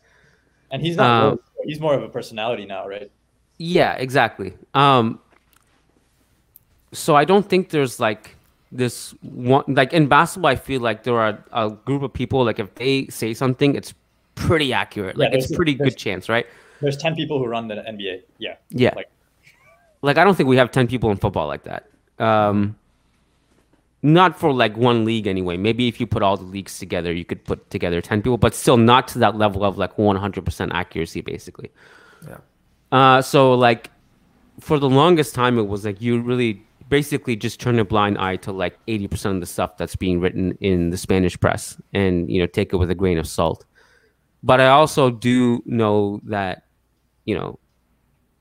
and he's not. Um, he's more of a personality now, right? Yeah, exactly. Um, so I don't think there's like this one like in basketball. I feel like there are a group of people like if they say something, it's pretty accurate. Yeah, Like it's there's- pretty good chance, right? There's ten people who run the NBA. Yeah. Yeah. Like Like I don't think we have ten people in football like that. Um, not for like one league anyway. Maybe if you put all the leagues together, you could put together 10 people, but still not to that level of like 100% accuracy, basically. Yeah. Uh, so like for the longest time, it was like you really basically just turn a blind eye to like 80% of the stuff that's being written in the Spanish press and, you know, take it with a grain of salt. But I also do know that, you know,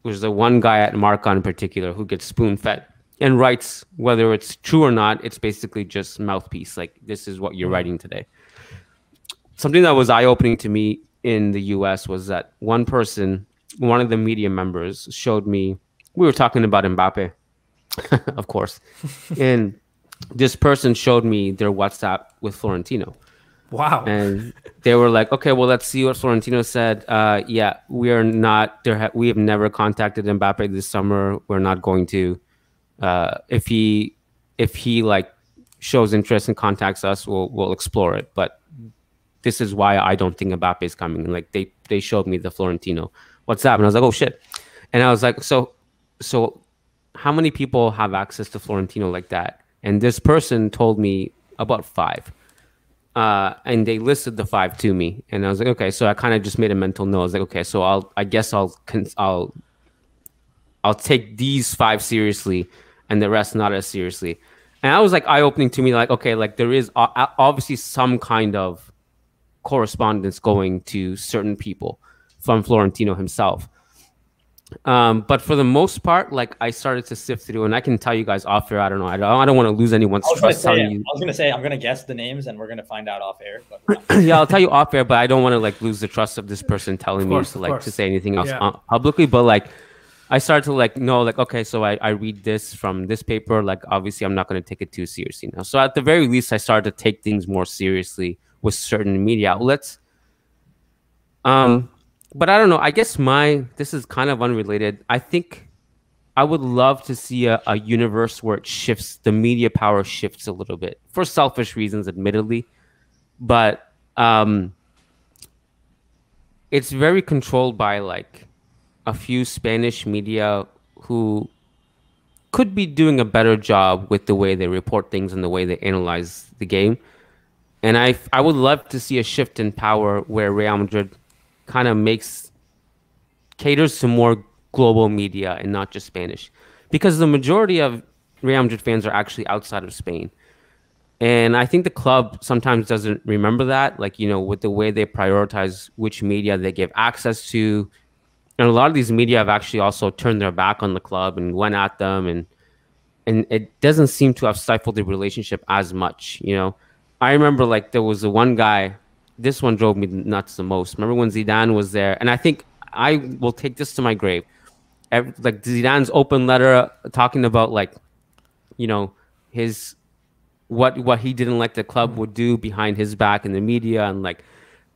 there's the one guy at Marca in particular who gets spoon fed and writes whether it's true or not it's basically just mouthpiece. Like this is what you're Mm-hmm. writing today. Something that was eye-opening to me in the us was that one person one of the media members showed me we were talking about mbappe of course and this person showed me their whatsapp with florentino Wow. and they were like, "Okay, well, let's see what Florentino said." Uh, yeah, we are not there. We have never contacted Mbappe this summer. We're not going to. Uh, if he if he like shows interest and contacts us, we'll we'll explore it. But this is why I don't think Mbappe is coming. And like they they showed me the Florentino WhatsApp, and I was like, "Oh shit!" And I was like, "So so how many people have access to Florentino like that?" And this person told me about five uh, and they listed the five to me, and I was like, okay. So I kind of just made a mental note. I was like, okay, so I'll, I guess I'll, cons- I'll, I'll take these five seriously, and the rest not as seriously. And I was like eye opening to me, like, okay, like there is o- obviously some kind of correspondence going to certain people from Florentino himself. Um, but for the most part, like I started to sift through, and I can tell you guys off air. I don't know. I don't, I don't want to lose anyone's I was, gonna trust say, telling I was gonna say I'm gonna guess the names and we're gonna find out off air. But yeah, I'll tell you off air, but I don't want to like lose the trust of this person telling Of me to of like to say anything else Yeah. uh, publicly. But like, I started to like know like okay, so I I read this from this paper. Like obviously, I'm not going to take it too seriously now. So at the very least, I started to take things more seriously with certain media outlets. Um, but I don't know. I guess my this is kind of unrelated. I think I would love to see a, a universe where it shifts, the media power shifts a little bit for selfish reasons, admittedly. But um, it's very controlled by like a few Spanish media who could be doing a better job with the way they report things and the way they analyze the game. And I, I would love to see a shift in power where Real Madrid kind of makes caters to more global media and not just Spanish, because the majority of Real Madrid fans are actually outside of Spain. And I think the club sometimes doesn't remember that, like, you know, with the way they prioritize which media they give access to. And a lot of these media have actually also turned their back on the club and went at them. And, and it doesn't seem to have stifled the relationship as much, you know. I remember like there was the one guy, this one drove me nuts the most. Remember when Zidane was there? And I think I will take this to my grave. Ev- Like Zidane's open letter uh, talking about like, you know, his what what he didn't like the club would do behind his back in the media and like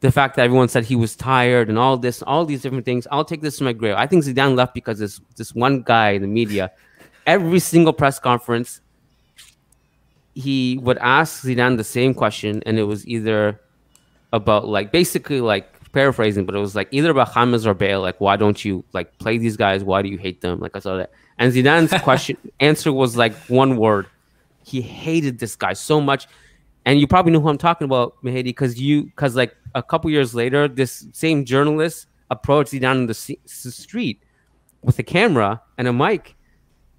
the fact that everyone said he was tired and all this, all these different things. I'll take this to my grave. I think Zidane left because this this one guy in the media, every single press conference, he would ask Zidane the same question, and it was either about like basically like paraphrasing, but it was like either about James or Bale, like why don't you like play these guys? Why do you hate them? Like I saw that. And Zidane's question answer was like one word. He hated this guy so much. And you probably know who I'm talking about, Mehdi, because you because like a couple years later, this same journalist approached Zidane in the, street with a camera and a mic,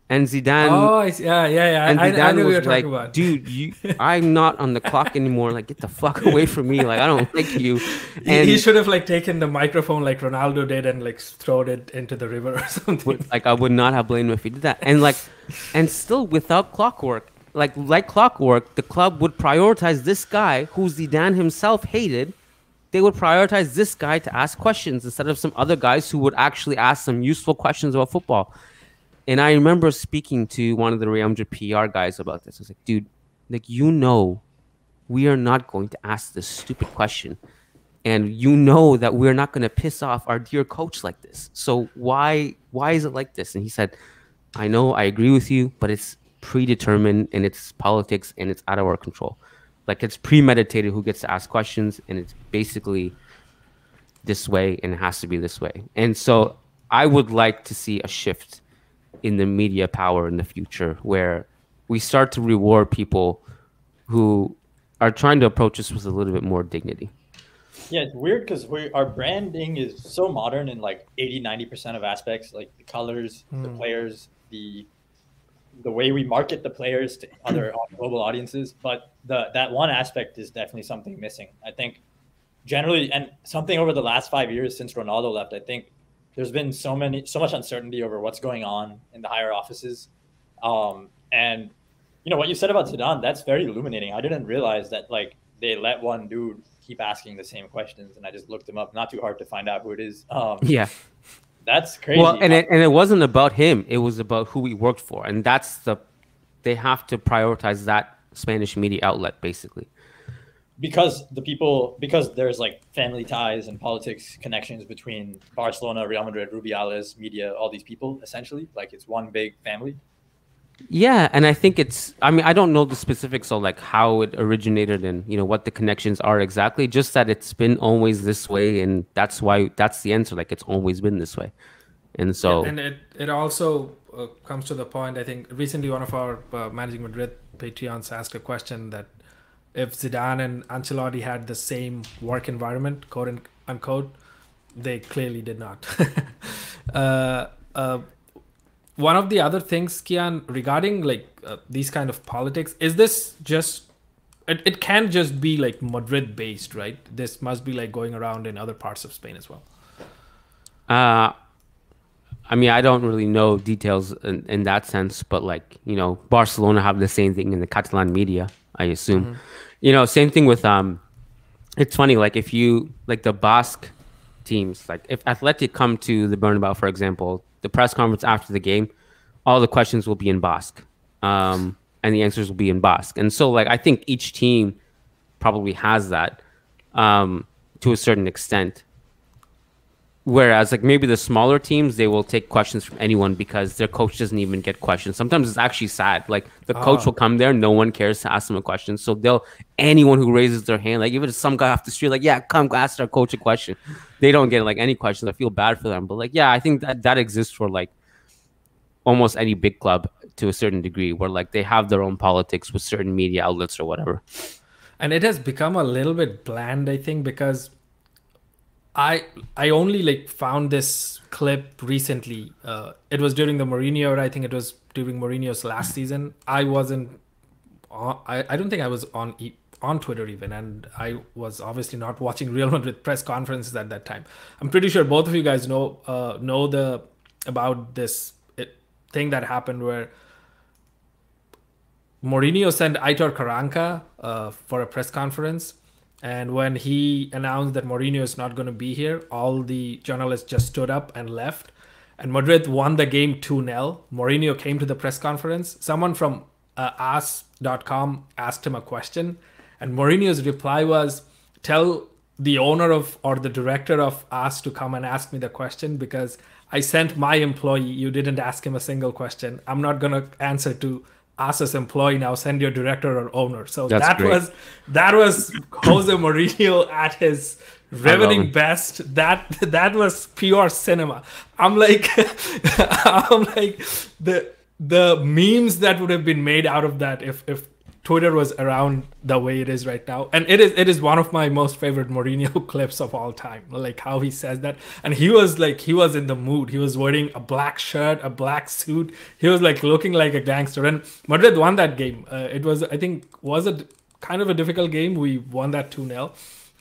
and Zidane oh, I yeah, yeah, yeah. and I, Zidane I knew was what you were like, talking about. "Dude, you, I'm not on the clock anymore. Like, get the fuck away from me. Like, I don't like you." He, And he should have like taken the microphone like Ronaldo did and like thrown it into the river or something. like, I would not have blamed him if he did that. And like, and still without clockwork, like like clockwork, the club would prioritize this guy who Zidane himself hated. They would prioritize this guy to ask questions instead of some other guys who would actually ask some useful questions about football. And I remember speaking to one of the Real Madrid PR guys about this. I was like, dude, like you know, we are not going to ask this stupid question. And you know that we're not going to piss off our dear coach like this. So why why is it like this? And he said, I know, I agree with you, but it's predetermined and it's politics and it's out of our control. Like it's premeditated who gets to ask questions and it's basically this way and it has to be this way. And so I would like to see a shift in the media power in the future where we start to reward people who are trying to approach this with a little bit more dignity. Yeah, it's weird because we our branding is so modern in like 80, 90% of aspects, like the colors, the hmm. players, the the way we market the players to other uh, global audiences. But the that one aspect is definitely something missing. I think generally and something over the last five years since Ronaldo left, I think there's been so many so much uncertainty over what's going on in the higher offices. Um, and you know what you said about Zidane, that's very illuminating. I didn't realize that like they let one dude keep asking the same questions, and I just looked him up. Not too hard to find out who it is. Um, Yeah. that's crazy. Well, and it, and it wasn't about him. It was about who he worked for, and that's the they have to prioritize that Spanish media outlet basically. Because the people because there's like family ties and politics connections between Barcelona, Real Madrid, Rubiales, media, all these people essentially. Like it's one big family. Yeah, and I think it's. I mean, I don't know the specifics of like how it originated and you know what the connections are exactly. Just that it's been always this way, and that's why that's the answer. Like it's always been this way, and so and it it also uh, comes to the point. I think recently one of our uh, managing Madrid Patreons asked a question that if Zidane and Ancelotti had the same work environment, quote un- unquote, they clearly did not. uh, uh, one of the other things, Kiyan, regarding like uh, these kind of politics, is this just it, it can just be like Madrid based, right? This must be like going around in other parts of Spain as well. Uh, I mean, I don't really know details in, in that sense, but like you know, Barcelona have the same thing in the Catalan media. I assume, you know, same thing with um. It's funny, like if you like the Basque teams, like if Athletic come to the Bernabeu, for example, the press conference after the game, all the questions will be in Basque, um, and the answers will be in Basque. And so, like, I think each team probably has that um, to a certain extent. Whereas, like maybe the smaller teams, they will take questions from anyone because their coach doesn't even get questions. Sometimes it's actually sad. Like the coach Ah. will come there, no one cares to ask them a question. So they'll anyone who raises their hand, like even some guy off the street, like yeah, come ask our coach a question. They don't get like any questions. I feel bad for them, but like yeah, I think that that exists for like almost any big club to a certain degree, where like they have their own politics with certain media outlets or whatever. and it has become a little bit bland i think because i i only like found this clip recently uh, it was during the Mourinho i think it was during Mourinho's last season i wasn't on, I, I don't think i was on on twitter even and i was obviously not watching real madrid press conferences at that time i'm pretty sure both of you guys know uh, know the about this it, thing that happened where Mourinho sent Aitor Karanka uh, for a press conference. And when he announced that Mourinho is not going to be here, all the journalists just stood up and left. And Madrid won the game 2 0. Mourinho came to the press conference. Someone from uh, AS.com asked him a question. And Mourinho's reply was Tell the owner of or the director of Ask to come and ask me the question because I sent my employee. You didn't ask him a single question. I'm not going to answer to us as employee now send your director or owner. So That's that great. was that was jose mourinho at his riveting best. That that was pure cinema. I'm like i'm like the the memes that would have been made out of that if if twitter was around the way it is right now. And it is it is one of my most favorite Mourinho clips of all time. Like how he says that. And he was like he was in the mood. He was wearing a black shirt a black suit. He was like looking like a gangster. And madrid won that game. Uh, it was i think was a kind of a difficult game. We won that 2-0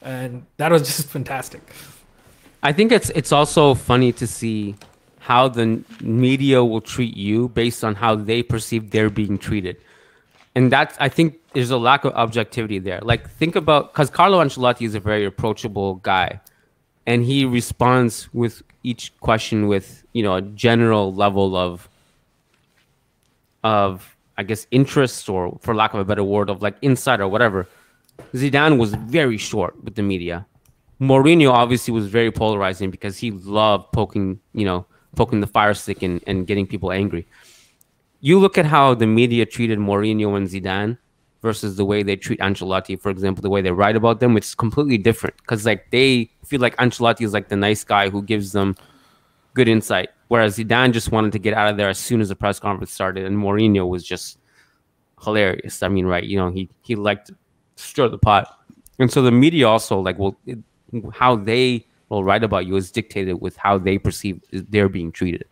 and that was just fantastic. I think it's it's also funny to see how the media will treat you based on how they perceive they're being treated. And that's I think there's a lack of objectivity there. Like think about cuz Carlo Ancelotti is a very approachable guy and he responds with each question with, you know, a general level of of I guess interest or for lack of a better word of like insight or whatever. Zidane was very short with the media. Mourinho obviously was very polarizing because he loved poking, you know, poking the fire stick and, and getting people angry. You look at how the media treated Mourinho and Zidane versus the way they treat Ancelotti, for example, the way they write about them, it's completely different. Because like they feel like Ancelotti is like the nice guy who gives them good insight, whereas Zidane just wanted to get out of there as soon as the press conference started, and Mourinho was just hilarious. I mean, right? You know, he he liked to stir the pot, and so the media also like well, it, how they will write about you is dictated with how they perceive they're being treated.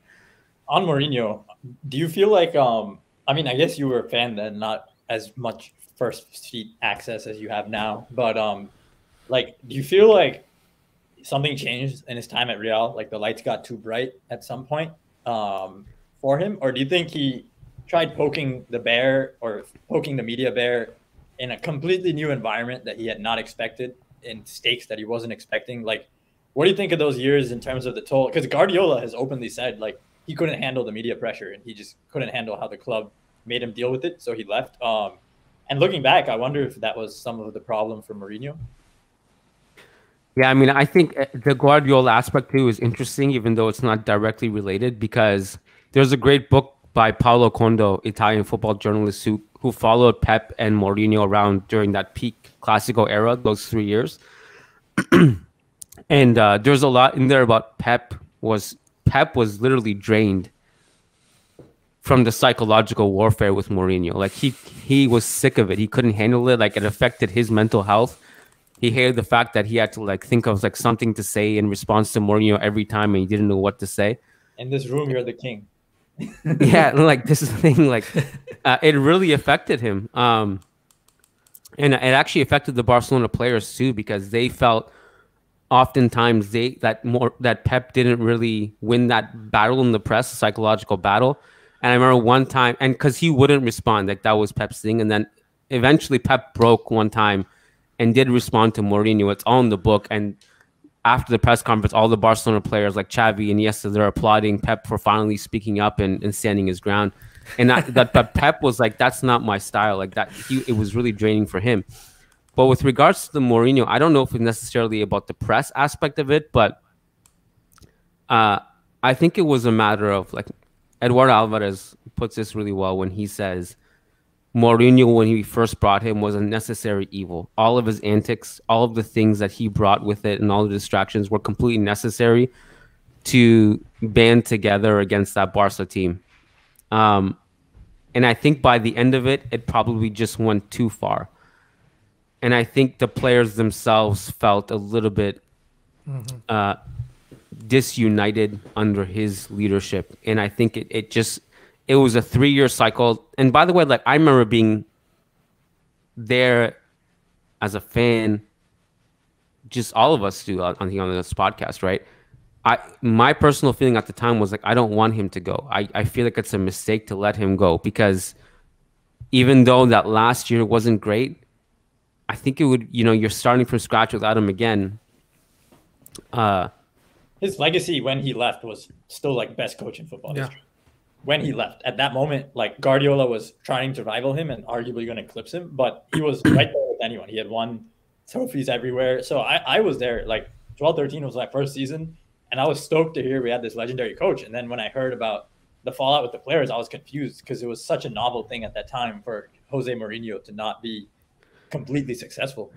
On Mourinho, do you feel like um I mean I guess you were a fan then, not as much first seat access as you have now, but um like do you feel like something changed in his time at Real? Like the lights got too bright at some point um for him, or do you think he tried poking the bear or poking the media bear in a completely new environment that he had not expected in stakes that he wasn't expecting? Like, what do you think of those years in terms of the toll? Because Guardiola has openly said like he couldn't handle the media pressure and he just couldn't handle how the club made him deal with it, so he left. Um, and looking back, I wonder if that was some of the problem for Mourinho. Yeah, I mean, I think uh, the Guardiola aspect too is interesting, even though it's not directly related, because there's a great book by Paolo Condo, Italian football journalist who who followed Pep and Mourinho around during that peak Classico era, those three years. and uh, there's a lot in there about Pep was Pep was literally drained from the psychological warfare with Mourinho. Like he he was sick of it. He couldn't handle it. Like it affected his mental health. He hated the fact that he had to like think of like something to say in response to Mourinho every time, and he didn't know what to say. In this room, you're the king. yeah, like this is the thing. Like uh, it really affected him. Um, and it actually affected the Barcelona players too because they felt oftentimes they that more that Pep didn't really win that battle in the press, the psychological battle. And I remember one time, and because he wouldn't respond, like that was Pep's thing. And then eventually Pep broke one time and did respond to Mourinho. It's all in the book. And after the press conference, all the Barcelona players like Xavi and Iniesta, they're applauding Pep for finally speaking up and, and standing his ground. And that, that, that Pep was like, that's not my style. Like that, he, it was really draining for him. But with regards to the Mourinho, I don't know if it's necessarily about the press aspect of it, but uh, I think it was a matter of like Eduardo Alvarez puts this really well when he says Mourinho, when he first brought him, was a necessary evil. All of his antics, all of the things that he brought with it, and all the distractions were completely necessary to band together against that Barca team. Um, and I think by the end of it, it probably just went too far and I think the players themselves felt a little bit mm-hmm. uh, disunited under his leadership, and I think it, it just it was a three year cycle. And by the way, like I remember being there as a fan, just all of us do on, on this podcast, right? I my personal feeling at the time was like I don't want him to go. I, I feel like it's a mistake to let him go because even though that last year wasn't great, I think it would, you know, you're starting from scratch without him again. Uh, His legacy when he left was still like best coach in football yeah. history. When he left, at that moment, like Guardiola was trying to rival him and arguably going to eclipse him, but he was right there with anyone. He had won trophies everywhere. So I, I was there. Like 12 13 was my first season, and I was stoked to hear we had this legendary coach. And then when I heard about the fallout with the players, I was confused because it was such a novel thing at that time for Jose Mourinho to not be completely successful.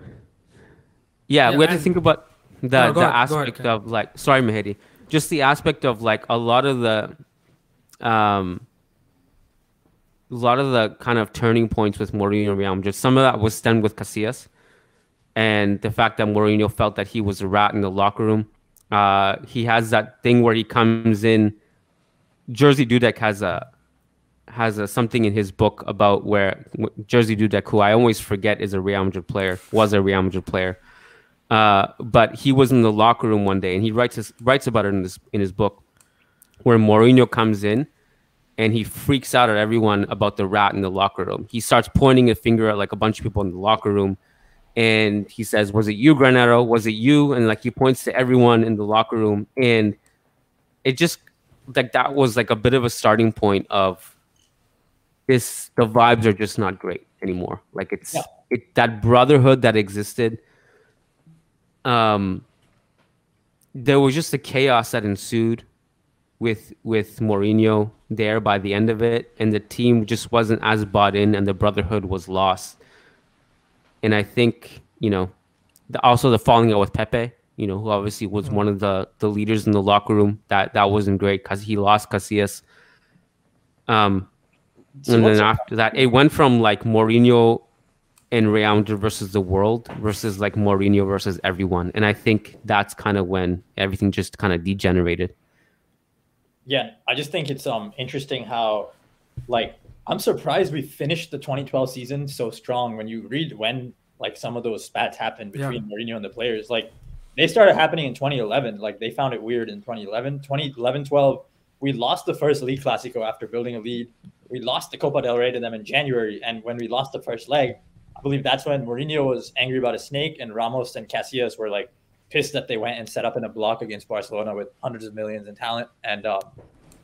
Yeah, yeah we have to think about the, no, the ahead, aspect ahead, of like sorry Mehdi, just the aspect of like a lot of the um a lot of the kind of turning points with Mourinho Real Madrid. Some of that was stemmed with Casillas and the fact that Mourinho felt that he was a rat in the locker room. Uh, he has that thing where he comes in. Jerzy Dudek has a has a, something in his book about where Jerzy Dudek, who I always forget is a Real Madrid player, was a Real Madrid player. Uh, but he was in the locker room one day, and he writes his, writes about it in this in his book, where Mourinho comes in, and he freaks out at everyone about the rat in the locker room. He starts pointing a finger at like a bunch of people in the locker room, and he says, "Was it you, Granero? Was it you?" And like he points to everyone in the locker room, and it just like that was like a bit of a starting point of this the vibes are just not great anymore. Like it's yeah. it that brotherhood that existed. Um, there was just a chaos that ensued with with Mourinho there by the end of it, and the team just wasn't as bought in, and the brotherhood was lost. And I think you know, the, also the falling out with Pepe, you know, who obviously was mm-hmm. one of the the leaders in the locker room. That that wasn't great because he lost Casillas. Um, So and then after that, it went from like Mourinho and Real versus the world versus like Mourinho versus everyone. And I think that's kind of when everything just kind of degenerated. Yeah, I just think it's um interesting how, like, I'm surprised we finished the 2012 season so strong. When you read when like some of those spats happened Yeah. between Mourinho and the players, like they started happening in 2011. Like they found it weird in 2011, 2011, 12. We lost the first league Clasico after building a lead. We lost the Copa del Rey to them in January, and when we lost the first leg, I believe that's when Mourinho was angry about a snake, and Ramos and Casillas were like pissed that they went and set up in a block against Barcelona with hundreds of millions in talent, and um,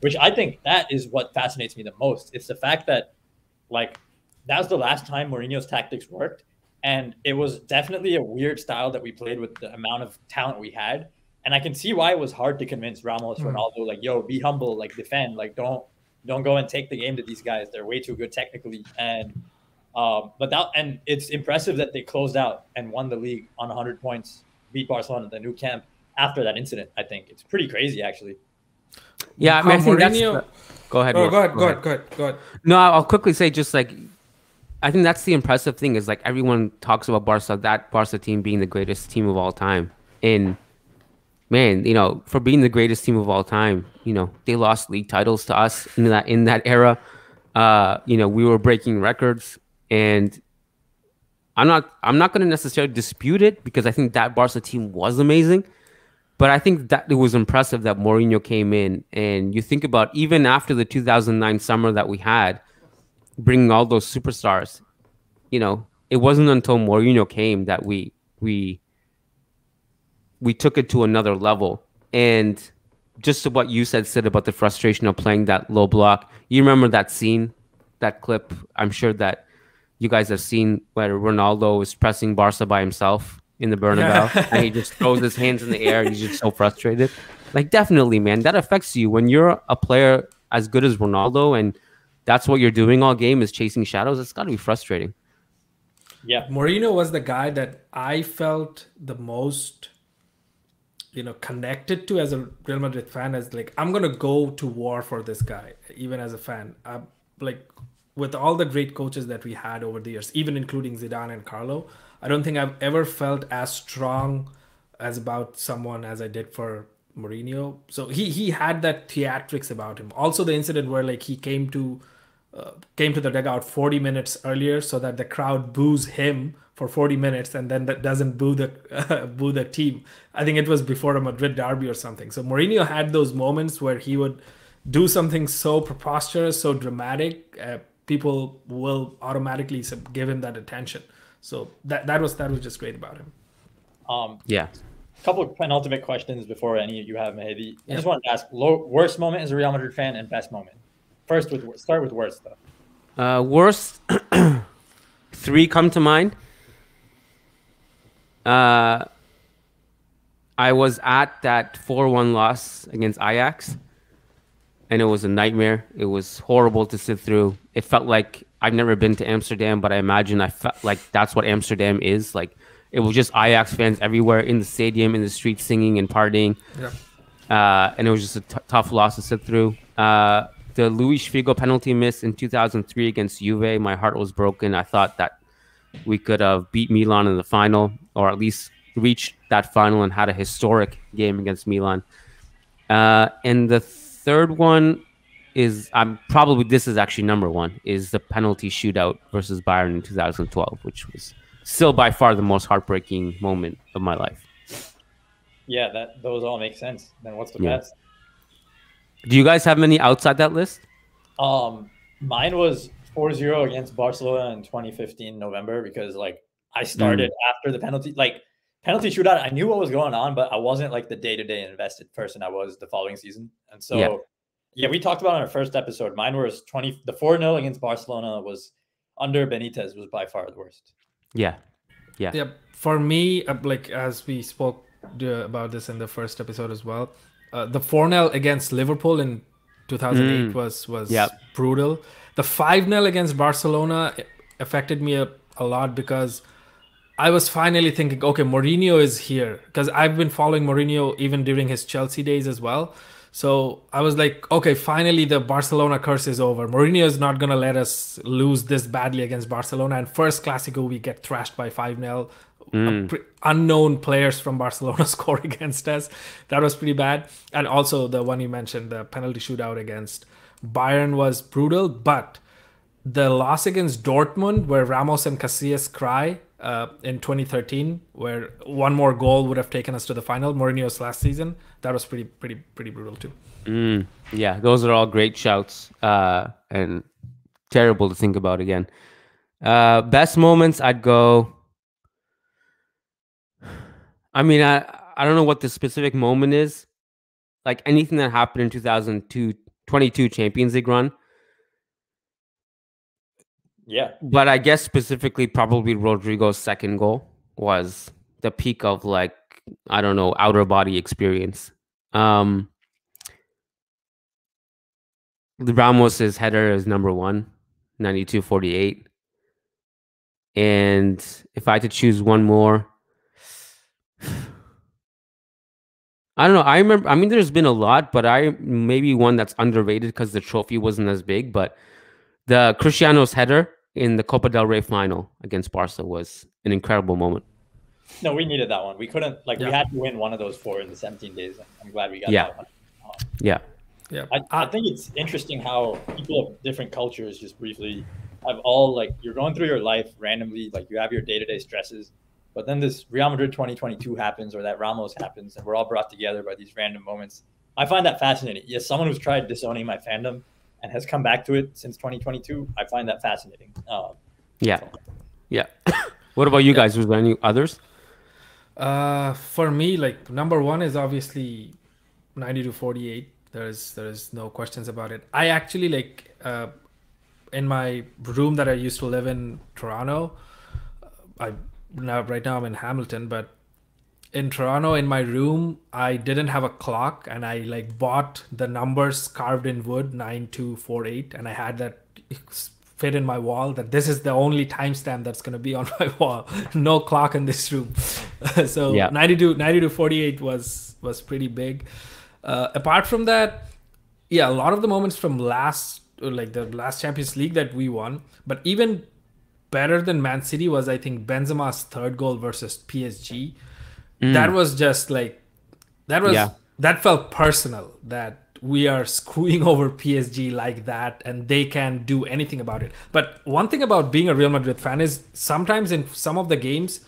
which I think that is what fascinates me the most. It's the fact that like that was the last time Mourinho's tactics worked, and it was definitely a weird style that we played with the amount of talent we had. And I can see why it was hard to convince Ramos, Hmm. Ronaldo, like, yo, be humble, like defend, like don't don't go and take the game to these guys. They're way too good technically. And um, but that and it's impressive that they closed out and won the league on 100 points, beat Barcelona at the Nou Camp after that incident. I think it's pretty crazy, actually. Yeah, I mean, I think that's the- go ahead. Oh, Will. go ahead, go ahead, go ahead, go ahead. No, I'll quickly say just like I think that's the impressive thing is like everyone talks about Barca, that Barca team being the greatest team of all time. And man, you know, for being the greatest team of all time, you know, they lost league titles to us in that in that era. Uh, you know, we were breaking records and I'm not I'm not gonna necessarily dispute it because I think that Barca team was amazing. But I think that it was impressive that Mourinho came in, and you think about even after the 2009 summer that we had, bringing all those superstars, you know, it wasn't until Mourinho came that we we we took it to another level. And just to what you said, Sid, about the frustration of playing that low block. You remember that scene, that clip? I'm sure that you guys have seen where Ronaldo is pressing Barca by himself in the Bernabeu, and he just throws his hands in the air. He's just so frustrated. Like, definitely, man, that affects you when you're a player as good as Ronaldo, and that's what you're doing all game is chasing shadows. It's got to be frustrating. Yeah. Mourinho was the guy that I felt the most, you know, connected to as a Real Madrid fan. As like, I'm gonna go to war for this guy, even as a fan. i like, with all the great coaches that we had over the years, even including Zidane and Carlo, I don't think I've ever felt as strong as about someone as I did for Mourinho. So he he had that theatrics about him. Also, the incident where like he came to uh, came to the dugout 40 minutes earlier so that the crowd boos him for 40 minutes and then that doesn't boo the uh, boo the team. I think it was before a Madrid derby or something. So Mourinho had those moments where he would do something so preposterous, so dramatic, uh, people will automatically sub- give him that attention. So that that was that was just great about him. Um, Yeah. A couple of penultimate questions before any of you have Mehdi. I just wanted to ask: low, worst moment as a Real Madrid fan and best moment. First, with start with worst though. Uh, worst three come to mind. Uh, I was at that 4 1 loss against Ajax, and it was a nightmare. It was horrible to sit through. It felt like I've never been to Amsterdam, but I imagine I felt like that's what Amsterdam is. Like, it was just Ajax fans everywhere in the stadium, in the streets, singing and partying Yeah. uh, and it was just a t- tough loss to sit through. Uh, the Luis Figo penalty miss in 2003 against Juve, my heart was broken. I thought that we could have beat Milan in the final, or at least reached that final and had a historic game against Milan. Uh, and the third one is I'm probably this is actually number one is the penalty shootout versus Bayern in 2012, which was still by far the most heartbreaking moment of my life. Yeah, that those all make sense. Then what's the Yeah. best? Do you guys have many outside that list? Um, mine was 4-0 against Barcelona in 2015 November because like I started after the penalty like penalty shootout. I knew what was going on, but I wasn't like the day-to-day invested person I was the following season. And so Yeah. yeah, we talked about it on our first episode. Mine was 20 the 4-0 against Barcelona was under Benitez was by far the worst. Yeah, yeah Yeah. for me uh, like as we spoke about this in the first episode as well uh, the 4-0 against liverpool in 2008 Mm. was was Yep. brutal the 5-0 against barcelona affected me a, a lot because i was finally thinking okay Mourinho is here because i've been following Mourinho even during his chelsea days as well So I was like, okay, finally the Barcelona curse is over. Mourinho is not gonna let us lose this badly against Barcelona. And first Clasico, we get thrashed by five 0 mm. Unknown players from Barcelona score against us. That was pretty bad. And also the one you mentioned, the penalty shootout against Bayern was brutal. But the loss against Dortmund, where Ramos and Casillas cry, uh, in 2013, where one more goal would have taken us to the final. Mourinho's last season, that was pretty, pretty, pretty brutal too. Mm, yeah, those are all great shouts uh, and terrible to think about again. Uh, best moments, I'd go. I mean, I I don't know what the specific moment is. Like anything that happened in 2002, 22 Champions League run yeah. But I guess specifically, probably Rodrygo's second goal was the peak of like, I don't know, outer body experience. Um, the Ramos's header is number one, 92 48. And if I had to choose one more, I don't know. I remember, I mean, there's been a lot, but I maybe one that's underrated because the trophy wasn't as big. But the Cristiano's header in the Copa del Rey final against Barca was an incredible moment. No, we needed that one. We couldn't like yeah. we had to win one of those four in the 17 days. I'm glad we got yeah. that one. Um, yeah. Yeah. I, I think it's interesting how people of different cultures just briefly have all like you're going through your life randomly, like you have your day-to-day stresses, but then this Real Madrid 2022 happens or that Ramos happens, and we're all brought together by these random moments. I find that fascinating. Yes, someone who's tried disowning my fandom and has come back to it since 2022. I find that fascinating. Um, yeah, so. yeah. what about you yeah. guys? Was there any others? Uh, for me, like number one is obviously 90 to 48. There's there's no questions about it. I actually like uh, in my room that I used to live in Toronto. I now right now I'm in Hamilton, but in Toronto in my room, I didn't have a clock and I like bought the numbers carved in wood 9248 and I had that fit in my wall that this is the only timestamp that's going to be on my wall. no clock in this room. so yeah. 92 92 48 was was pretty big. Uh, apart from that, yeah, a lot of the moments from last like the last Champions League that we won, but even better than Man City was I think Benzema's third goal versus PSG Mm. That was just like that was yeah. that felt personal that we are screwing over PSG like that and they can't do anything about it. But one thing about being a Real Madrid fan is sometimes in some of the games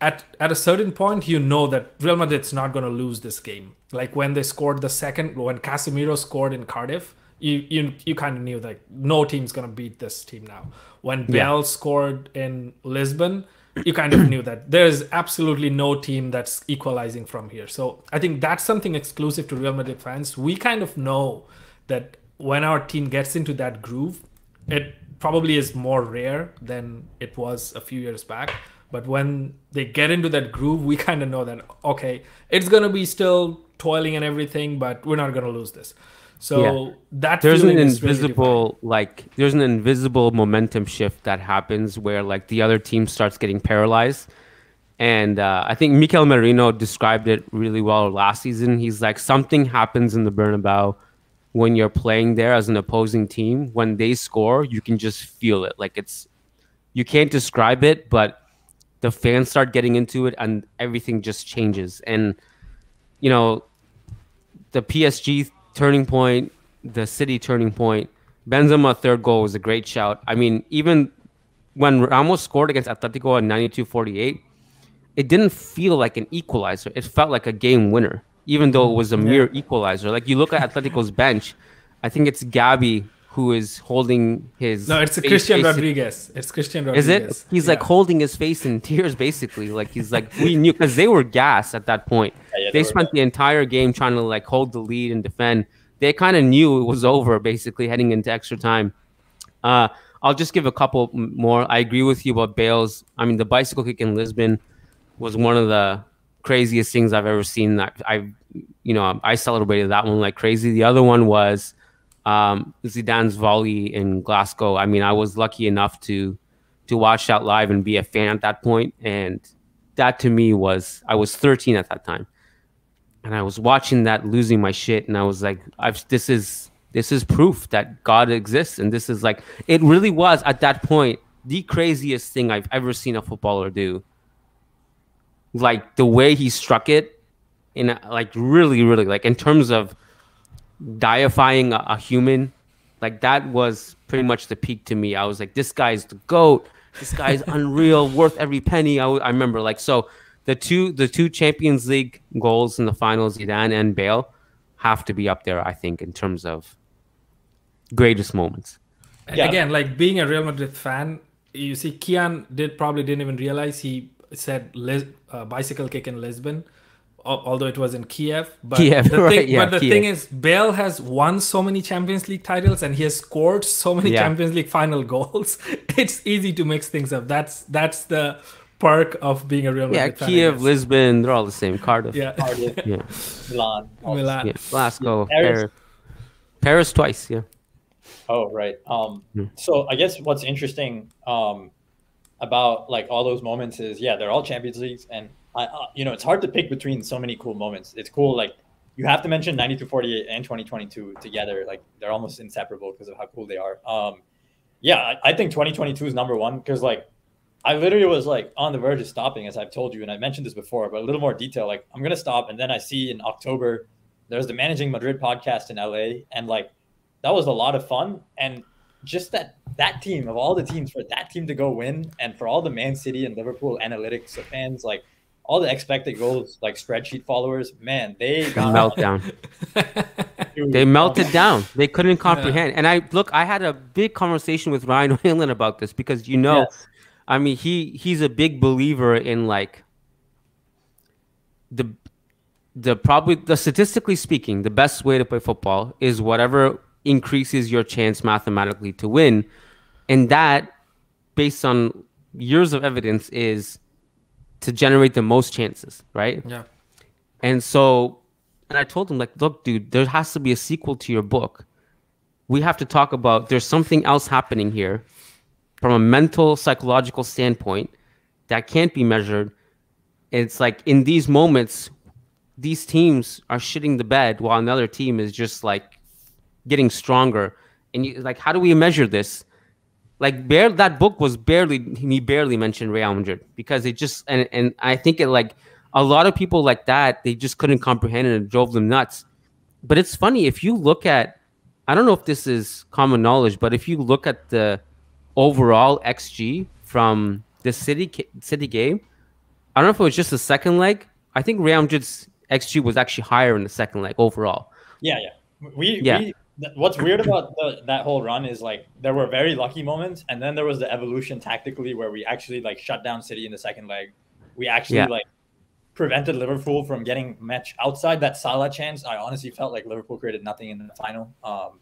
at at a certain point you know that Real Madrid's not going to lose this game. Like when they scored the second when Casemiro scored in Cardiff, you you you kind of knew that no team's going to beat this team now. When Bell yeah. scored in Lisbon, you kind of knew that there's absolutely no team that's equalizing from here. So I think that's something exclusive to Real Madrid fans. We kind of know that when our team gets into that groove, it probably is more rare than it was a few years back. But when they get into that groove, we kind of know that okay, it's gonna be still toiling and everything, but we're not gonna lose this. So yeah. that there's an invisible really like there's an invisible momentum shift that happens where like the other team starts getting paralyzed. And uh, I think Mikel Merino described it really well last season. He's like something happens in the Bernabeu when you're playing there as an opposing team. When they score, you can just feel it. Like it's you can't describe it, but the fans start getting into it and everything just changes. And you know, the PSG turning point, the city turning point. Benzema third goal was a great shout. I mean, even when Ramos scored against Atletico in 92-48, it didn't feel like an equalizer. It felt like a game winner, even though it was a mere equalizer. Like you look at Atletico's bench, I think it's Gabi who is holding his. No, it's Cristian Rodriguez. It's Cristian Rodriguez. Is it? He's yeah. like holding his face in tears, basically. Like he's like we knew because they were gas at that point. Yeah, yeah, they, they spent the entire game trying to like hold the lead and defend. They kind of knew it was over, basically heading into extra time. Uh, I'll just give a couple more. I agree with you about Bale's. I mean, the bicycle kick in Lisbon was one of the craziest things I've ever seen. That I you know, I celebrated that one like crazy. The other one was um, Zidane's volley in Glasgow. I mean, I was lucky enough to to watch that live and be a fan at that point, and that to me was I was 13 at that time. and I was watching that, losing my shit, and I was like, I've this is this is proof that God exists, and this is like it really was at that point the craziest thing I've ever seen a footballer do. Like the way he struck it, in like really, really like in terms of deifying a, a human, like that was pretty much the peak to me. I was like, this guy's the goat. This guy's unreal, worth every penny. I, I remember like so the two the two Champions League goals in the finals, Zidane and Bale, have to be up there. I think in terms of greatest moments. Yeah. Again, like being a Real Madrid fan, you see, kiyan did probably didn't even realize he said Lis- uh, bicycle kick in Lisbon, although it was in Kiev. But Kiev, the, right, thing, yeah, but the Kiev. thing is, Bale has won so many Champions League titles and he has scored so many Yeah. Champions League final goals. It's easy to mix things up. That's that's the perk of being a Real Yeah, fan. I Kiev. Lisbon, they're all the same. Cardiff. Yeah, Cardiff, Yeah. Milan. Milan. Yeah. Glasgow, Paris. Paris. Paris twice. Yeah. Oh, right. Um, Hmm. so I guess what's interesting um, about like all those moments is, yeah, they're all Champions Leagues, and I, uh, you know, it's hard to pick between so many cool moments. It's cool, like you have to mention 92 48 and 2022 together. Like they're almost inseparable because of how cool they are. Um, yeah, I, I think 2022 is number one because like I literally was like on the verge of stopping, as I've told you, and I mentioned this before, but a little more detail. Like I'm gonna stop, and then I see in October there's the Managing Madrid podcast in LA, and like that was a lot of fun, and just that that team of all the teams for that team to go win, and for all the Man City and Liverpool analytics fans, like all the expected goals, like spreadsheet followers, man, they got meltdown. They melted down. They couldn't comprehend. And I look, I had a big conversation with Ryan Whalen about this because you know, Yes. I mean, he he's a big believer in like the the probably the statistically speaking, the best way to play football is whatever increases your chance mathematically to win. And that, based on years of evidence, is to generate the most chances, right? yeah. And so, and I told him, like, look, dude, there has to be a sequel to your book. We have to talk about there's something else happening here from a mental, psychological standpoint that can't be measured. It's like in these moments, these teams are shitting the bed while another team is just like getting stronger. And you like, how do we measure this? Like, bare that book was barely he barely mentioned Real Madrid because it just and and I think it like a lot of people like that they just couldn't comprehend it and it drove them nuts. But it's funny if you look at I don't know if this is common knowledge, but if you look at the overall XG from the city city game, I don't know if it was just the second leg. I think Real Madrid's XG was actually higher in the second leg overall. Yeah, yeah. We, Yeah. we th- what's weird about the, that whole run is like there were very lucky moments, and then there was the evolution tactically where we actually like shut down City in the second leg. We actually Yeah. like prevented Liverpool from getting match outside that Salah chance. I honestly felt like Liverpool created nothing in the final. Um,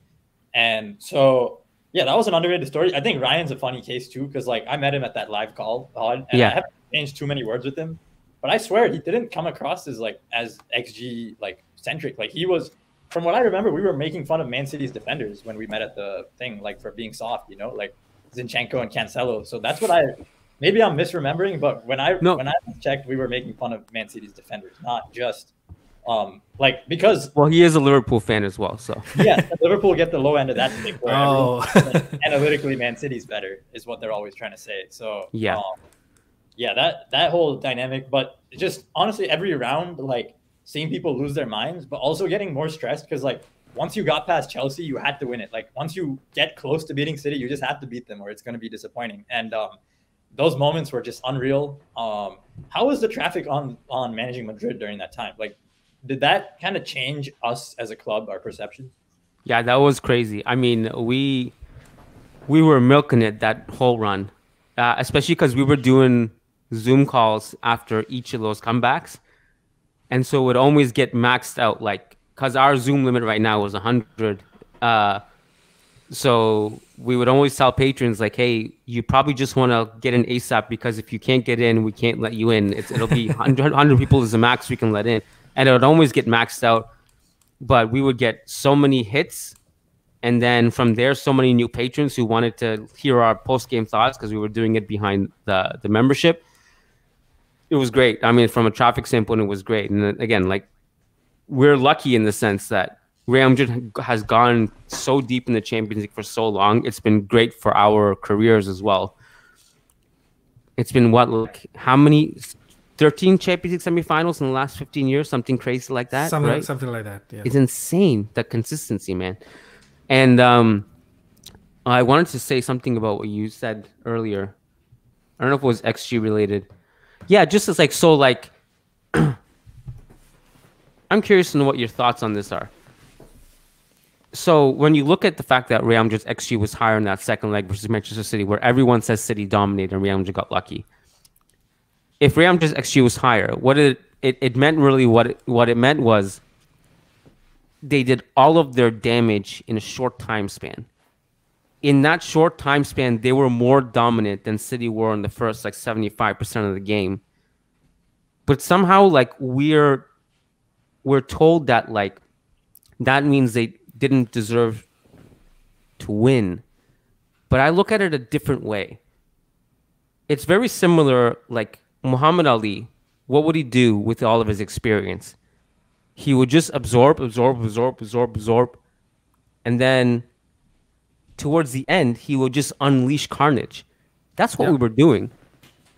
and so yeah, that was an underrated story. I think Ryan's a funny case too because like I met him at that live call pod, and Yeah. I haven't changed too many words with him, but I swear he didn't come across as like as XG like centric. Like he was, from what I remember, we were making fun of Man City's defenders when we met at the thing, like for being soft, you know, like Zinchenko and Cancelo. So that's what I. Maybe I'm misremembering, but when I No. when I checked, we were making fun of Man City's defenders, not just um like because Well, he is a Liverpool fan as well, so yeah, Liverpool get the low end of that stick. Oh. analytically, Man City's better is what they're always trying to say. So Yeah. um, yeah, that that whole dynamic, but just honestly, every round, like seeing people lose their minds, but also getting more stressed because like once you got past Chelsea, you had to win it. Like once you get close to beating City, you just have to beat them, or it's going to be disappointing. And um, those moments were just unreal. Um, how was the traffic on on managing Madrid during that time? Like, did that kind of change us as a club, our perception? Yeah, that was crazy. I mean, we we were milking it that whole run, uh, especially because we were doing Zoom calls after each of those comebacks, and so it would always get maxed out. Like, because our Zoom limit right now was hundred, uh, so we would always tell patrons like, "Hey, you probably just want to get in ASAP because if you can't get in, we can't let you in. It's, it'll be 100, 100 people is the max we can let in, and it would always get maxed out." But we would get so many hits and then from there so many new patrons who wanted to hear our post game thoughts because we were doing it behind the the membership it was great i mean from a traffic standpoint it was great and then, again like we're lucky in the sense that Real Madrid has gone so deep in the Champions League for so long. It's been great for our careers as well. It's been what like how many 13 Champions League semifinals in the last 15 years, something crazy like that, something, right? something like that. Yeah. It's insane that consistency, man. And um, I wanted to say something about what you said earlier. I don't know if it was XG related. Yeah, just as like so, like I'm curious to know what your thoughts on this are. So when you look at the fact that Real Madrid's XG was higher in that second leg versus Manchester City, where everyone says City dominated and Real Madrid got lucky. If Real Madrid's XG was higher, what it it, it meant really what it, what it meant was they did all of their damage in a short time span. In that short time span, they were more dominant than City were in the first like 75% of the game. But somehow like we're we're told that like that means they didn't deserve to win. But I look at it a different way. It's very similar like Muhammad Ali, what would he do with all of his experience? He would just absorb, absorb, absorb, absorb, absorb. And then towards the end, he will just unleash carnage. That's what Yeah. we were doing.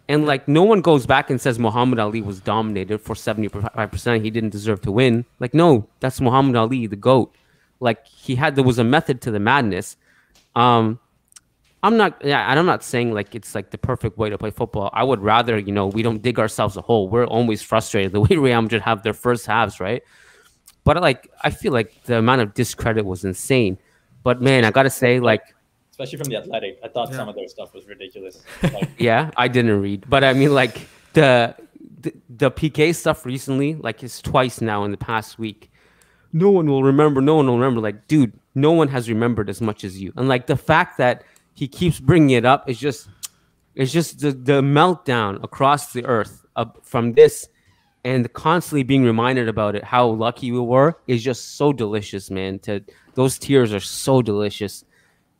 And like no one goes back and says Muhammad Ali was dominated for 75%. He didn't deserve to win. Like, no, that's Muhammad Ali, the GOAT. Like he had there was a method to the madness. Um I'm not yeah, and I'm not saying like it's like the perfect way to play football. I would rather, you know, we don't dig ourselves a hole. We're always frustrated the way Real Madrid have their first halves, right? But like I feel like the amount of discredit was insane. But man, I gotta say, like especially from the athletic. I thought Yeah. some of their stuff was ridiculous. Like, Yeah, I didn't read, but I mean, like the, the the PK stuff recently, like it's twice now in the past week. No one will remember. No one will remember. Like, dude, no one has remembered as much as you. And like the fact that he keeps bringing it up is just, it's just the, the meltdown across the earth of, from this, and constantly being reminded about it, how lucky we were, is just so delicious, man. To those tears are so delicious,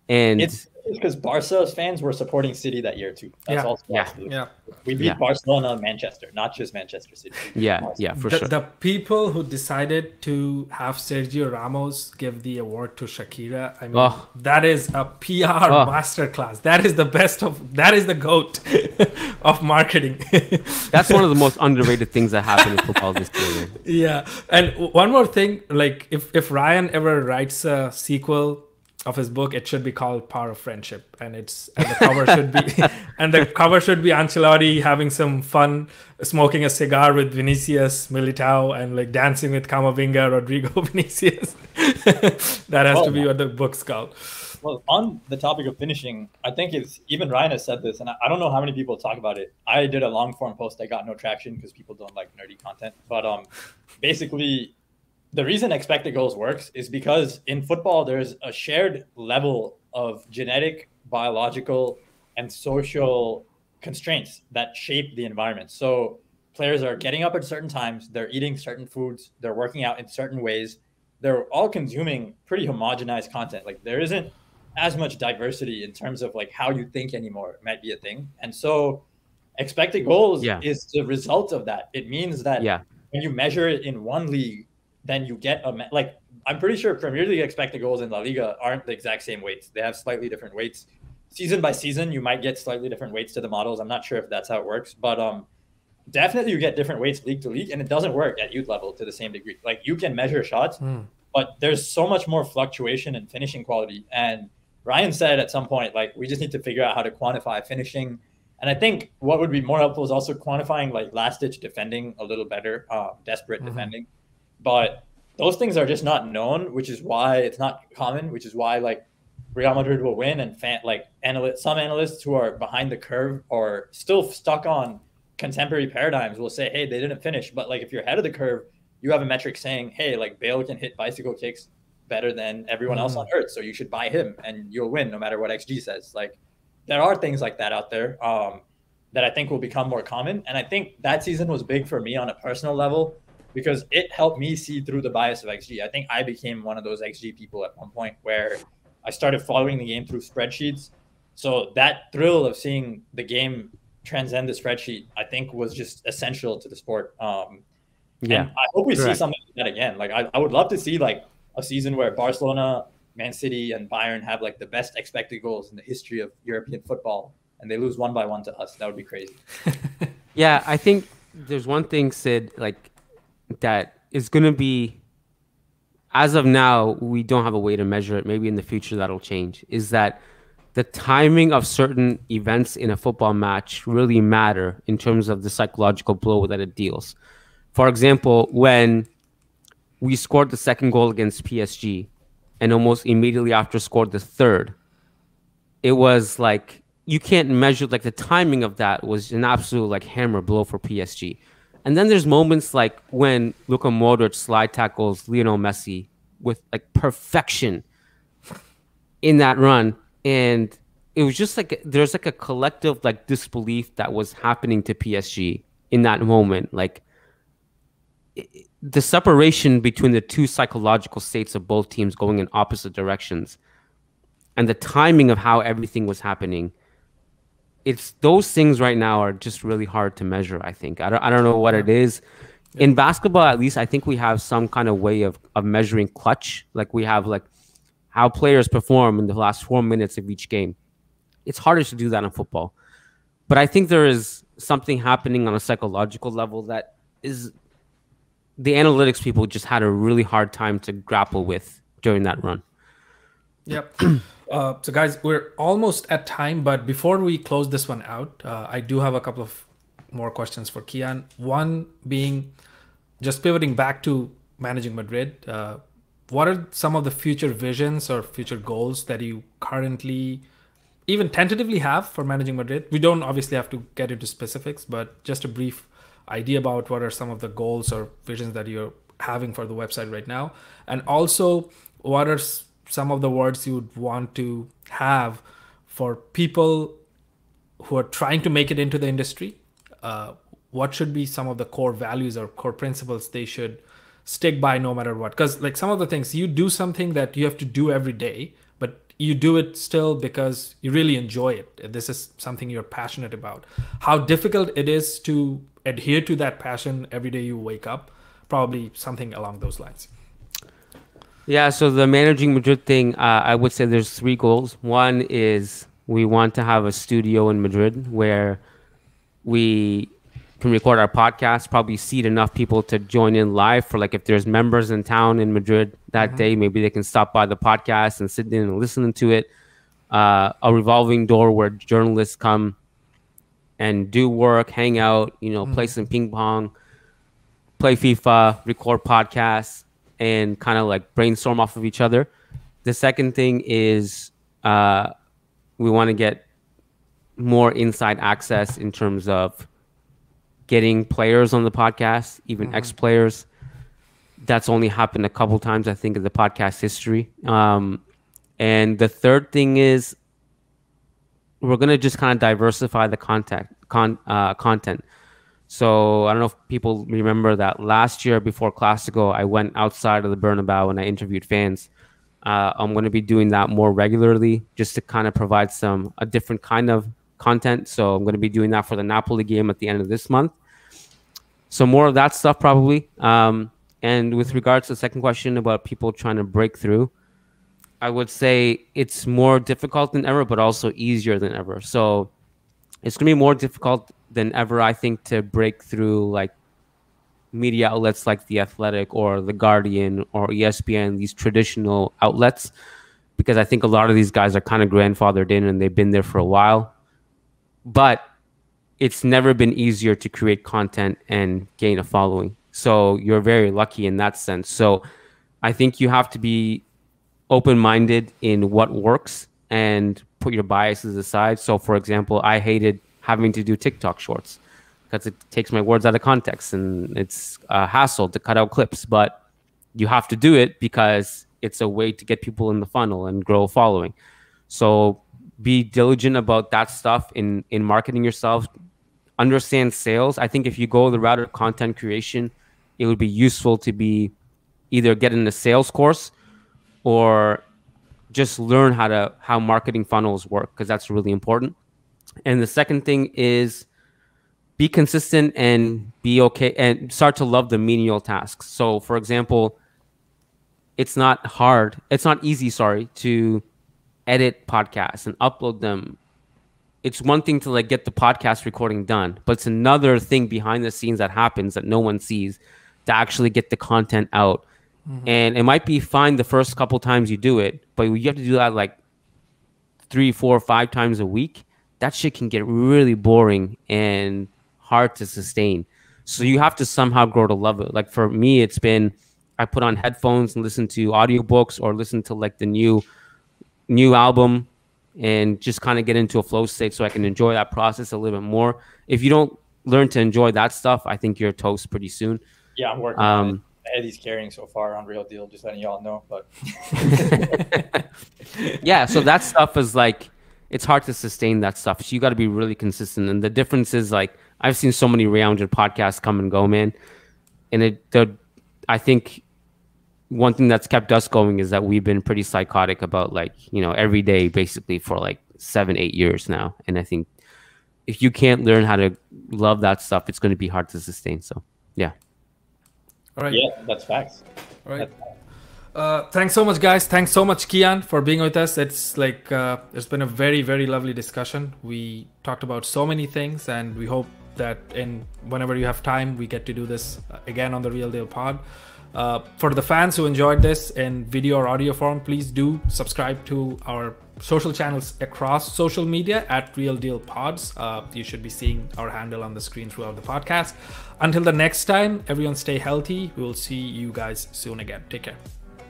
and it's because Barca's fans were supporting City that year too. That's Yeah. also Yeah. yeah. We beat Yeah. Barcelona and Manchester, not just Manchester City. yeah, Barca. yeah, for the, sure. the people who decided to have Sergio Ramos give the award to Shakira, I mean, Oh. that is a PR Oh. masterclass. That is the best of. That is the goat of marketing. That's one of the most underrated things that happened in football this year. yeah, and one more thing, like if if Ryan ever writes a sequel of his book, it should be called Power of Friendship, and it's and the cover should be and the cover should be Ancelotti having some fun, smoking a cigar with Vinicius Militao, and like dancing with Camavinga, Rodrygo Vinicius. that has Oh, to be what the book's called. Well, on the topic of finishing, I think it's even Ryan has said this, and I, I don't know how many people talk about it. I did a long form post that got no traction because people don't like nerdy content. But um, basically, the reason expected goals works is because in football there's a shared level of genetic, biological, and social constraints that shape the environment. So players are getting up at certain times, they're eating certain foods, they're working out in certain ways. They're all consuming pretty homogenized content. Like there isn't as much diversity in terms of like how you think anymore might be a thing. And so expected goals Yeah. is the result of that. It means that Yeah, when you measure it in one league, then you get a like I'm pretty sure Premier League expected goals in La Liga aren't the exact same weights. They have slightly different weights. Season by season, you might get slightly different weights to the models. I'm not sure if that's how it works, but um, definitely you get different weights league to league, and it doesn't work at youth level to the same degree. Like you can measure shots, Hmm. but there's so much more fluctuation in finishing quality. And Ryan said at some point, like we just need to figure out how to quantify finishing. And I think what would be more helpful is also quantifying like last ditch defending a little better, uh, desperate Mhm. defending. But those things are just not known, which is why it's not common. Which is why like Real Madrid will win, and fan, like analysts, some analysts who are behind the curve or still stuck on contemporary paradigms will say, "Hey, they didn't finish." But like if you're ahead of the curve, you have a metric saying, "Hey, like Bale can hit bicycle kicks better than everyone else Mhm. on earth, so you should buy him, and you'll win no matter what XG says." Like there are things like that out there um, that I think will become more common, and I think that season was big for me on a personal level because it helped me see through the bias of XG. I think I became one of those XG people at one point where I started following the game through spreadsheets. So that thrill of seeing the game transcend the spreadsheet, I think, was just essential to the sport. Um, Yeah. And I hope we Correct. see something like that again. Like I, I would love to see like a season where Barcelona, Man City, and Bayern have like the best expected goals in the history of European football, and they lose one by one to us. That would be crazy. Yeah, I think there's one thing, Sid, like that is gonna be as of now, we don't have a way to measure it. Maybe in the future that'll change. Is that the timing of certain events in a football match really matter in terms of the psychological blow that it deals. For example, when we scored the second goal against PSG and almost immediately after scored the third, it was like you can't measure like the timing of that was an absolute like hammer blow for PSG. And then there's moments like when Luka Modric slide tackles Lionel Messi with like perfection in that run. And it was just like there's like a collective like disbelief that was happening to PSG in that moment. Like it- the separation between the two psychological states of both teams going in opposite directions and the timing of how everything was happening it's those things right now are just really hard to measure i think. I don't, I don't know what it is. In basketball at least i think we have some kind of way of, of measuring clutch. Like we have like how players perform in the last four minutes of each game. It's harder to do that in football. But i think there is something happening on a psychological level that is the analytics people just had a really hard time to grapple with during that run. Yep. Uh, so, guys, we're almost at time, but before we close this one out, uh, I do have a couple of more questions for Kiyan. One being just pivoting back to managing Madrid. Uh, what are some of the future visions or future goals that you currently, even tentatively, have for managing Madrid? We don't obviously have to get into specifics, but just a brief idea about what are some of the goals or visions that you're having for the website right now, and also what are some of the words you would want to have for people who are trying to make it into the industry uh, what should be some of the core values or core principles they should stick by no matter what? Because like some of the things you do something that you have to do every day but you do it still because you really enjoy it. This is something you're passionate about. How difficult it is to adhere to that passion every day you wake up probably something along those lines Yeah, so the managing Madrid thing, uh, I would say there's three goals. One is we want to have a studio in Madrid where we can record our podcast, probably seat enough people to join in live for like if there's members in town in Madrid that day, maybe they can stop by the podcast and sit in and listen to it. Uh, a revolving door where journalists come and do work, hang out, you know, play some ping pong, play FIFA, record podcasts, and kind of like brainstorm off of each other. The second thing is uh, we want to get more inside access in terms of getting players on the podcast, even ex players. That's only happened a couple times, I think, in the podcast history. Um, and the third thing is we're gonna just kind of diversify the content con, uh, content. So I don't know if people remember that last year before Classico, I went outside of the Bernabeu and I interviewed fans. Uh, I'm going to be doing that more regularly, just to kind of provide some a different kind of content. So I'm going to be doing that for the Napoli game at the end of this month. So more of that stuff probably. Um, and with regards to the second question about people trying to break through, I would say it's more difficult than ever, but also easier than ever. So it's gonna be more difficult than ever, I think, to break through like media outlets like the Athletic or the Guardian or ESPN, these traditional outlets, because I think a lot of these guys are kind of grandfathered in and they've been there for a while. But it's never been easier to create content and gain a following. So you're very lucky in that sense. So I think you have to be open minded in what works and put your biases aside. So, for example, I hated having to do TikTok shorts because it takes my words out of context and it's a hassle to cut out clips. But you have to do it because it's a way to get people in the funnel and grow a following. So, be diligent about that stuff in in marketing yourself. Understand sales. I think if you go the route of content creation, it would be useful to be either get in a sales course or just learn how to how marketing funnels work because that's really important. And the second thing is be consistent and be okay and start to love the menial tasks. So, for example, it's not hard, it's not easy, sorry, to edit podcasts and upload them. It's one thing to like get the podcast recording done, but it's another thing behind the scenes that happens that no one sees to actually get the content out. Mm-hmm. And it might be fine the first couple times you do it, but you have to do that like three, four, five times a week. That shit can get really boring and hard to sustain. So you have to somehow grow to love it. Like for me, it's been I put on headphones and listen to audiobooks or listen to like the new new album and just kind of get into a flow state so I can enjoy that process a little bit more. If you don't learn to enjoy that stuff, I think you're toast pretty soon. Yeah, I'm working um, on it. Eddie's carrying so far on Real Deal, just letting y'all know. But yeah, so that stuff is like it's hard to sustain that stuff. So you got to be really consistent. And the difference is like I've seen so many rounded podcasts come and go, man. And it, the, I think one thing that's kept us going is that we've been pretty psychotic about like, you know, every day basically for like seven, eight years now. And I think if you can't learn how to love that stuff, it's going to be hard to sustain. So, yeah. All right. Yeah, that's facts. All right. Uh, thanks so much, guys. Thanks so much, Kiyan, for being with us. It's like uh, it's been a very, very lovely discussion. We talked about so many things, and we hope that in whenever you have time, we get to do this again on the Real Deal Pod. Uh, for the fans who enjoyed this in video or audio form, please do subscribe to our social channels across social media at Real Deal Pods. Uh, you should be seeing our handle on the screen throughout the podcast. Until the next time, everyone stay healthy. We will see you guys soon again. Take care.